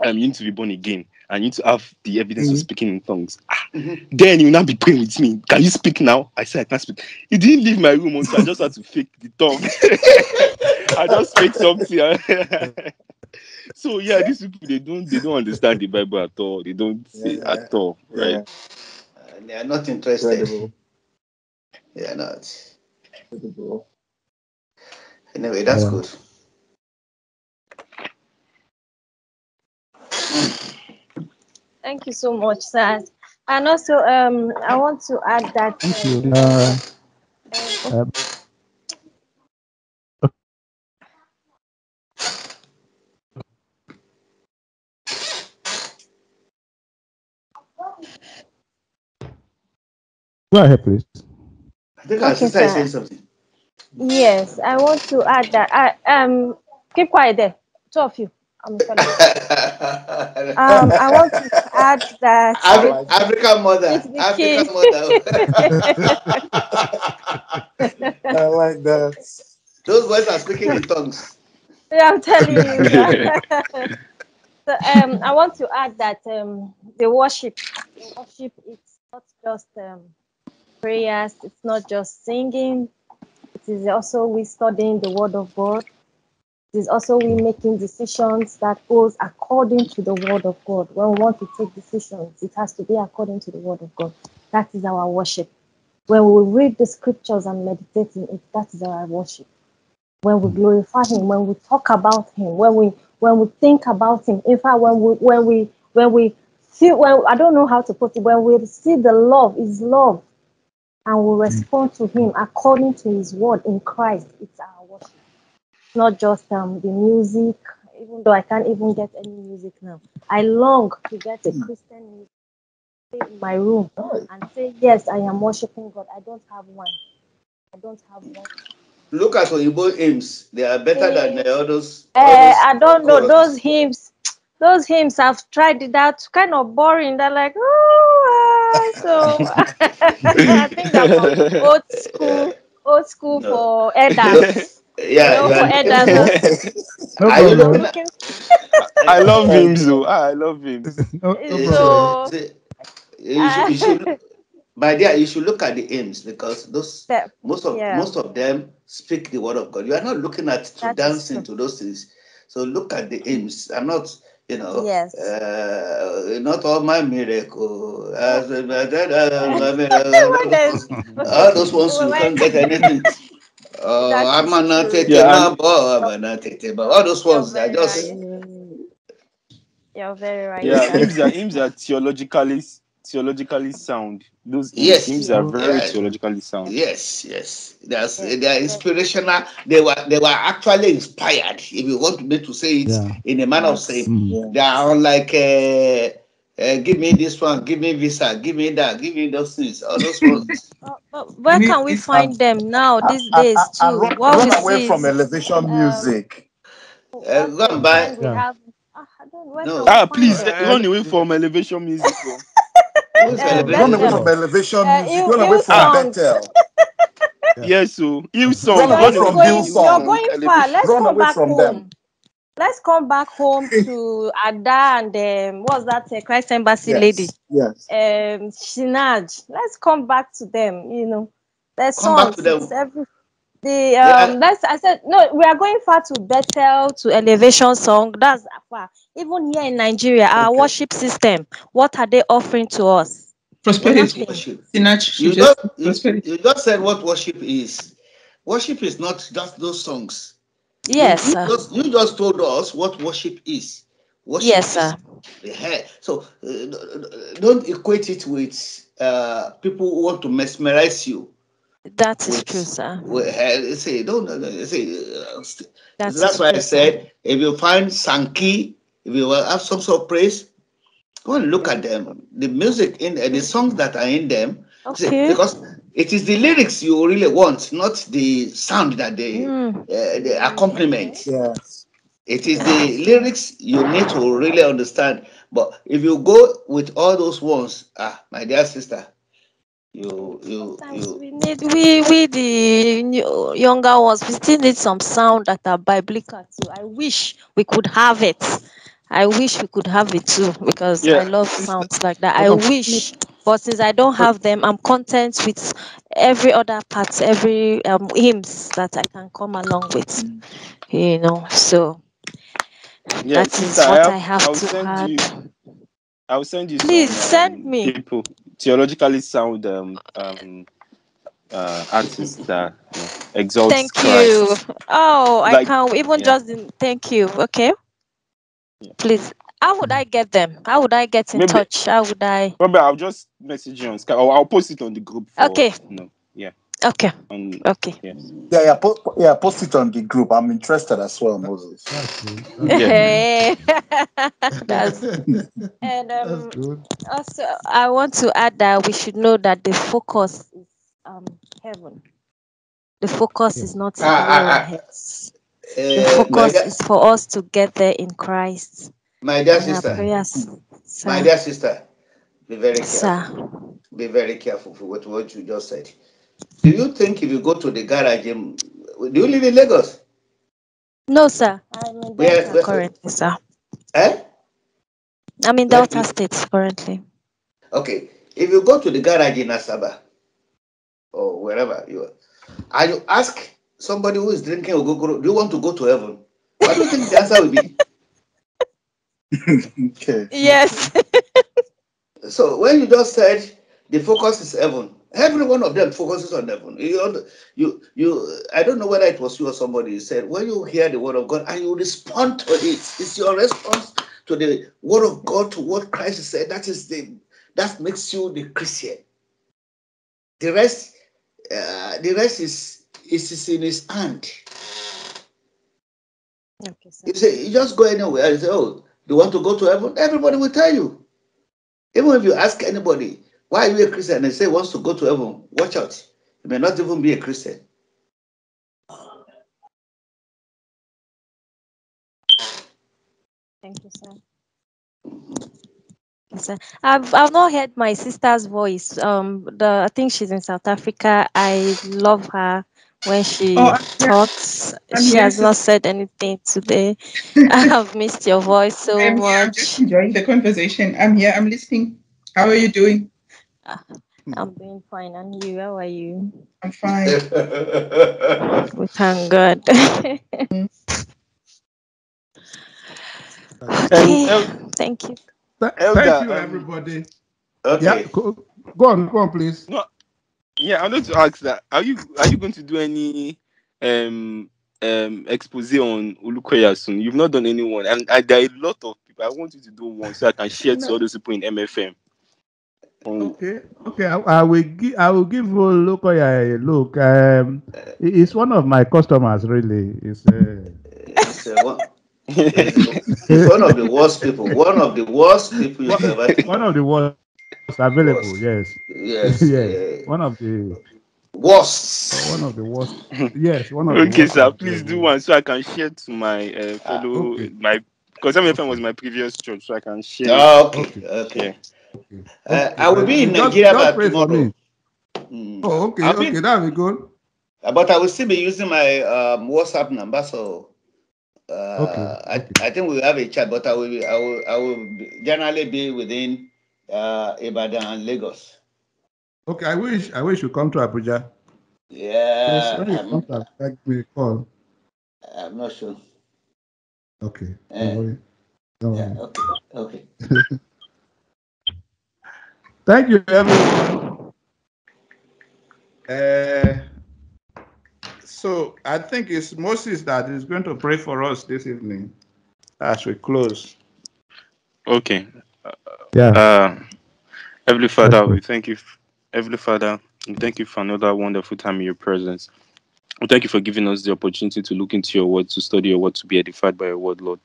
um, you need to be born again. I need to have the evidence of Mhm. speaking in tongues. Ah, Mhm. Then you will not be praying with me. Can you speak now? I said I can't speak. He didn't leave my room until I just had to fake the tongue. I just fake something. so yeah, these people they don't they don't understand the Bible at all. They don't Yeah. at all, right? Yeah, Uh, they are not interested. Incredible. They are not. Anyway, that's Yeah. good. Thank you so much, sir. And also, um, I want to add that. Thank you. Uh, uh, um, go ahead, please. I think our Okay, sister is sir. saying something. Yes, I want to add that. I um keep quiet there, two of you. I'm sorry. Um, I want to add that. Afri- African mother, African kid. mother. I like that. Those boys are speaking in tongues. Yeah, I'm telling you. so um, I want to add that um, the worship, worship, it's not just um, prayers. It's not just singing. It is also we studying the Word of God. It is also we making decisions that goes according to the Word of God. When we want to take decisions, it has to be according to the Word of God. That is our worship. When we read the scriptures and meditate in it, that is our worship when we glorify him when we talk about him when we when we think about him in fact when we when we when we feel when i don't know how to put it when we see the love his love and we respond to him according to his word in christ it's our worship not just um the music even though i can't even get any music now i long to get a christian music in my room and say yes i am worshiping god i don't have one i don't have one Look at Oyibo hymns. They are better than uh, all those. all Uh, those I don't know those hymns. Those hymns I've tried it out. Kind of boring. They're like, oh, ah," so I think they're old school, old school No. for elders. Yeah, You know, for are- No Are you problem. looking at- Looking- I love him, so ah, I love him. No, no. So- you should, you should, My dear, you should look at the aims because those That- most of yeah. most of them speak the word of God. You are not looking at to That is dancing true. to those things. So look at the aims. I'm not, you know, Yes. uh, not all my miracle. as a- my There's- miracle. all those ones you Well, can't get anything. Oh, I'm not taking Yeah, my boy, I'm not taking my- all those ones. They're just right. You're very right. Yeah, sir. hymns are hymns are theologically theologically sound. Those hymns, Yes. hymns are very Yeah. theologically sound. Yes, yes. That's they are inspirational. They were they were actually inspired. If you want me to say it Yeah. in a manner of saying, Mm. they are like uh, uh, give me this one, give me visa, give me that, give me those things, all those ones. Uh, but where Me- can we it's, find them now these And- days and- and too? run, What run we away see from is, elevation um, music. Uh, what go and buy. Yeah. have. Ah, I don't, where No. Ah, please them? run away from elevation music. Oh. Who's Uh, Run away from elevation music. you- Run away from. Bethel. Yes, so you song. Run You're away from away going, Hillsong. you're going far. Let's Run come away back from home. them. Let's come back home to Ada and um, what's that uh, Christ Embassy lady? Yes. Yes. um Sinach. Let's come back to them. You know, there's Come back songs. to them. It's every the um. Let's. I said no. We are going far to Bethel to Elevation Song. That's far. Even here in Nigeria, our Okay. worship system. What are they offering to us? Prosperity. Nothing. Worship. Sinach, You you just just you, prosperity. you just said what worship is. Worship is not just those songs. Yes, you, sir. just, you just told us what worship is. Worship Yes, is sir. the. So uh, don't equate it with uh, people who want to mesmerize you. That is with, true, sir. with hair. Say don't uh, say. Uh, st- That that's is why I true, sir. said if you find Sankey, if you will have some sort of praise, go and look at them. The music in uh, the songs that are in them. See, Okay. because it is the lyrics you really want, not the sound that they Mm. uh, the accompaniment. Yes. It is the lyrics you need to really understand. But if you go with all those ones, ah, my dear sister, you you you we need we we the new- younger ones we still need some sound that are biblical too. I wish we could have it. I wish we could have it too because I love sounds like that. I wish, but since I don't have them, I'm content with every other part, every um hymns that I can come along with. You know, so Yeah, that is sister, I what have, I have I'll to send add. you. I'll send you Please some send um, me. people theologically sound um um uh artists that you know, exalt Thank Christ. you. Oh, I can't even yeah, just thank you. Okay. Yeah. Please. How would I get them? How would I get in Maybe touch? How would I? maybe I'll just message you on Skype or I'll post it on the group for Okay. you know yeah Okay. on Okay. yes Yeah, yeah, post, yeah, post it on the group. I'm interested as well, Moses. That's good. That's yeah That's good. and um also I want to add that we should know that the focus is um heaven. The focus Yeah. is not ah, here on ah, ah, heads. The uh, focus dear, is for us to get there in Christ. my dear sister, prayers, my dear sister, be very careful. sir. Be very careful with what you just said. Do you think if you go to the garage, in, do you live in Lagos? No, sir. I'm in Delta where, currently, sir. eh? I'm in Delta you, State currently. okay. If you go to the garage in Asaba or wherever you are, and you ask somebody who is drinking will go, do you want to go to heaven? What do you think the answer will be? Okay. Yes. So when you just said the focus is heaven, every one of them focuses on heaven. You, under- you, you. I don't know whether it was you or somebody said when you hear the word of God and you respond to it, it's your response to the word of God to what Christ said. That is the that makes you the Christian. The rest, uh, the rest is is, is in His hand. okay, sir. You say you just go anywhere and say, "Oh, do you want to go to heaven?" Everybody will tell you. Even if you ask anybody, why are you a Christian? And they say wants to go to heaven, watch out. You may not even be a Christian. Thank you, sir. Yes, sir. I've I've not heard my sister's voice. Um, the I think she's in South Africa. I love her when she Oh, talks. I'm She here. has not said anything today. I have missed your voice so I'm here. I'm just enjoying the conversation. I'm here. I'm listening. How are you doing? I'm doing fine. And you? How are you? I'm fine. We thank God. okay. El- Thank you. Th- Elder, Thank you, um, everybody. okay. Yeah, go, go on, go on, please. Yeah, I wanted to ask that. Are you are you going to do any um um expose on Olukoya soon? You've not done any one, and, and there are a lot of people. I want you to do one so I can share to all those people in MFM. Um, Okay, okay. I, I will give I will give Olukoya a look. Um, he- he's one of my customers, really. It's uh, It's, uh, one, it's one of the worst people. One of the worst people you've ever one of the worst available. Yes, Yes. yes. uh, One of the worst. one of the worst. Yes, one of the okay, worst sir. Please do one so I can share to my uh, fellow okay. my because MFM was my previous church, so I can share. Ah, okay. Okay. Okay. Okay. Uh, I will be in Just- Nigeria just by tomorrow. Mm. Oh, okay, I'll be- okay, that will be good. Uh, But I will still be using my um, WhatsApp number, so uh, Okay, I. I think we'll have a chat. But I will I will I will generally be within uh, Ibadan and Lagos. Okay, I wish I wish you come to Abuja. Yes, Yeah, when you I'm, come to Abuja, me call. I'm not sure. Okay, don't worry. Don't Yeah, worry. okay, okay. Thank you, everyone. Uh, so I think it's Moses that is going to pray for us this evening as we close. Okay. Yeah. Uh, Heavenly Father, we thank you. Heavenly Father, we thank you for another wonderful time in your presence. We thank you for giving us the opportunity to look into your word, to study your word, to be edified by your word, Lord.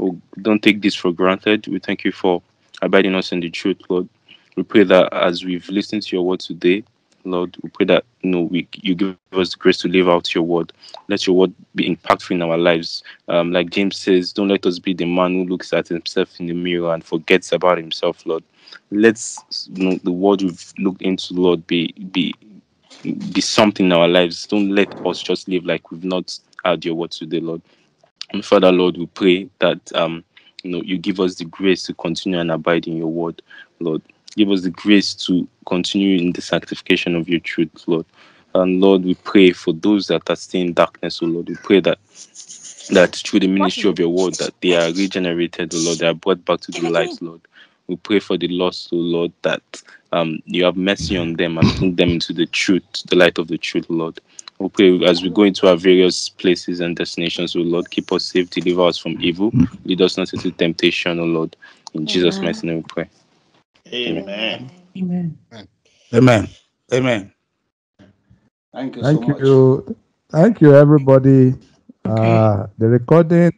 Oh, don't take this for granted. We thank you for abiding us in the truth, Lord. We pray that as we've listened to your word today, Lord, we pray that you know we you give us the grace to live out your word. Let your word be impactful in our lives. Um, like James says, don't let us be the man who looks at himself in the mirror and forgets about himself, Lord. Let's you know the word we've looked into, Lord, be be be something in our lives. Don't let us just live like we've not heard your word today, Lord. And Father, Lord, we pray that um, you know you give us the grace to continue and abide in your word, Lord. Give us the grace to continue in the sanctification of your truth, Lord. And Lord, we pray for those that are still in darkness, oh Lord. We pray that that through the ministry of your word, that they are regenerated, oh Lord, they are brought back to the light, Lord. We pray for the lost, oh Lord, that um you have mercy on them and bring them into the truth, the light of the truth, Lord. We pray as we go into our various places and destinations, oh Lord, keep us safe, deliver us from evil, lead us not into temptation, oh Lord. In Jesus' mighty name we pray. Amen. Amen. Amen. Amen. Thank you Thank so much. you. Thank you, everybody. Uh, the recording.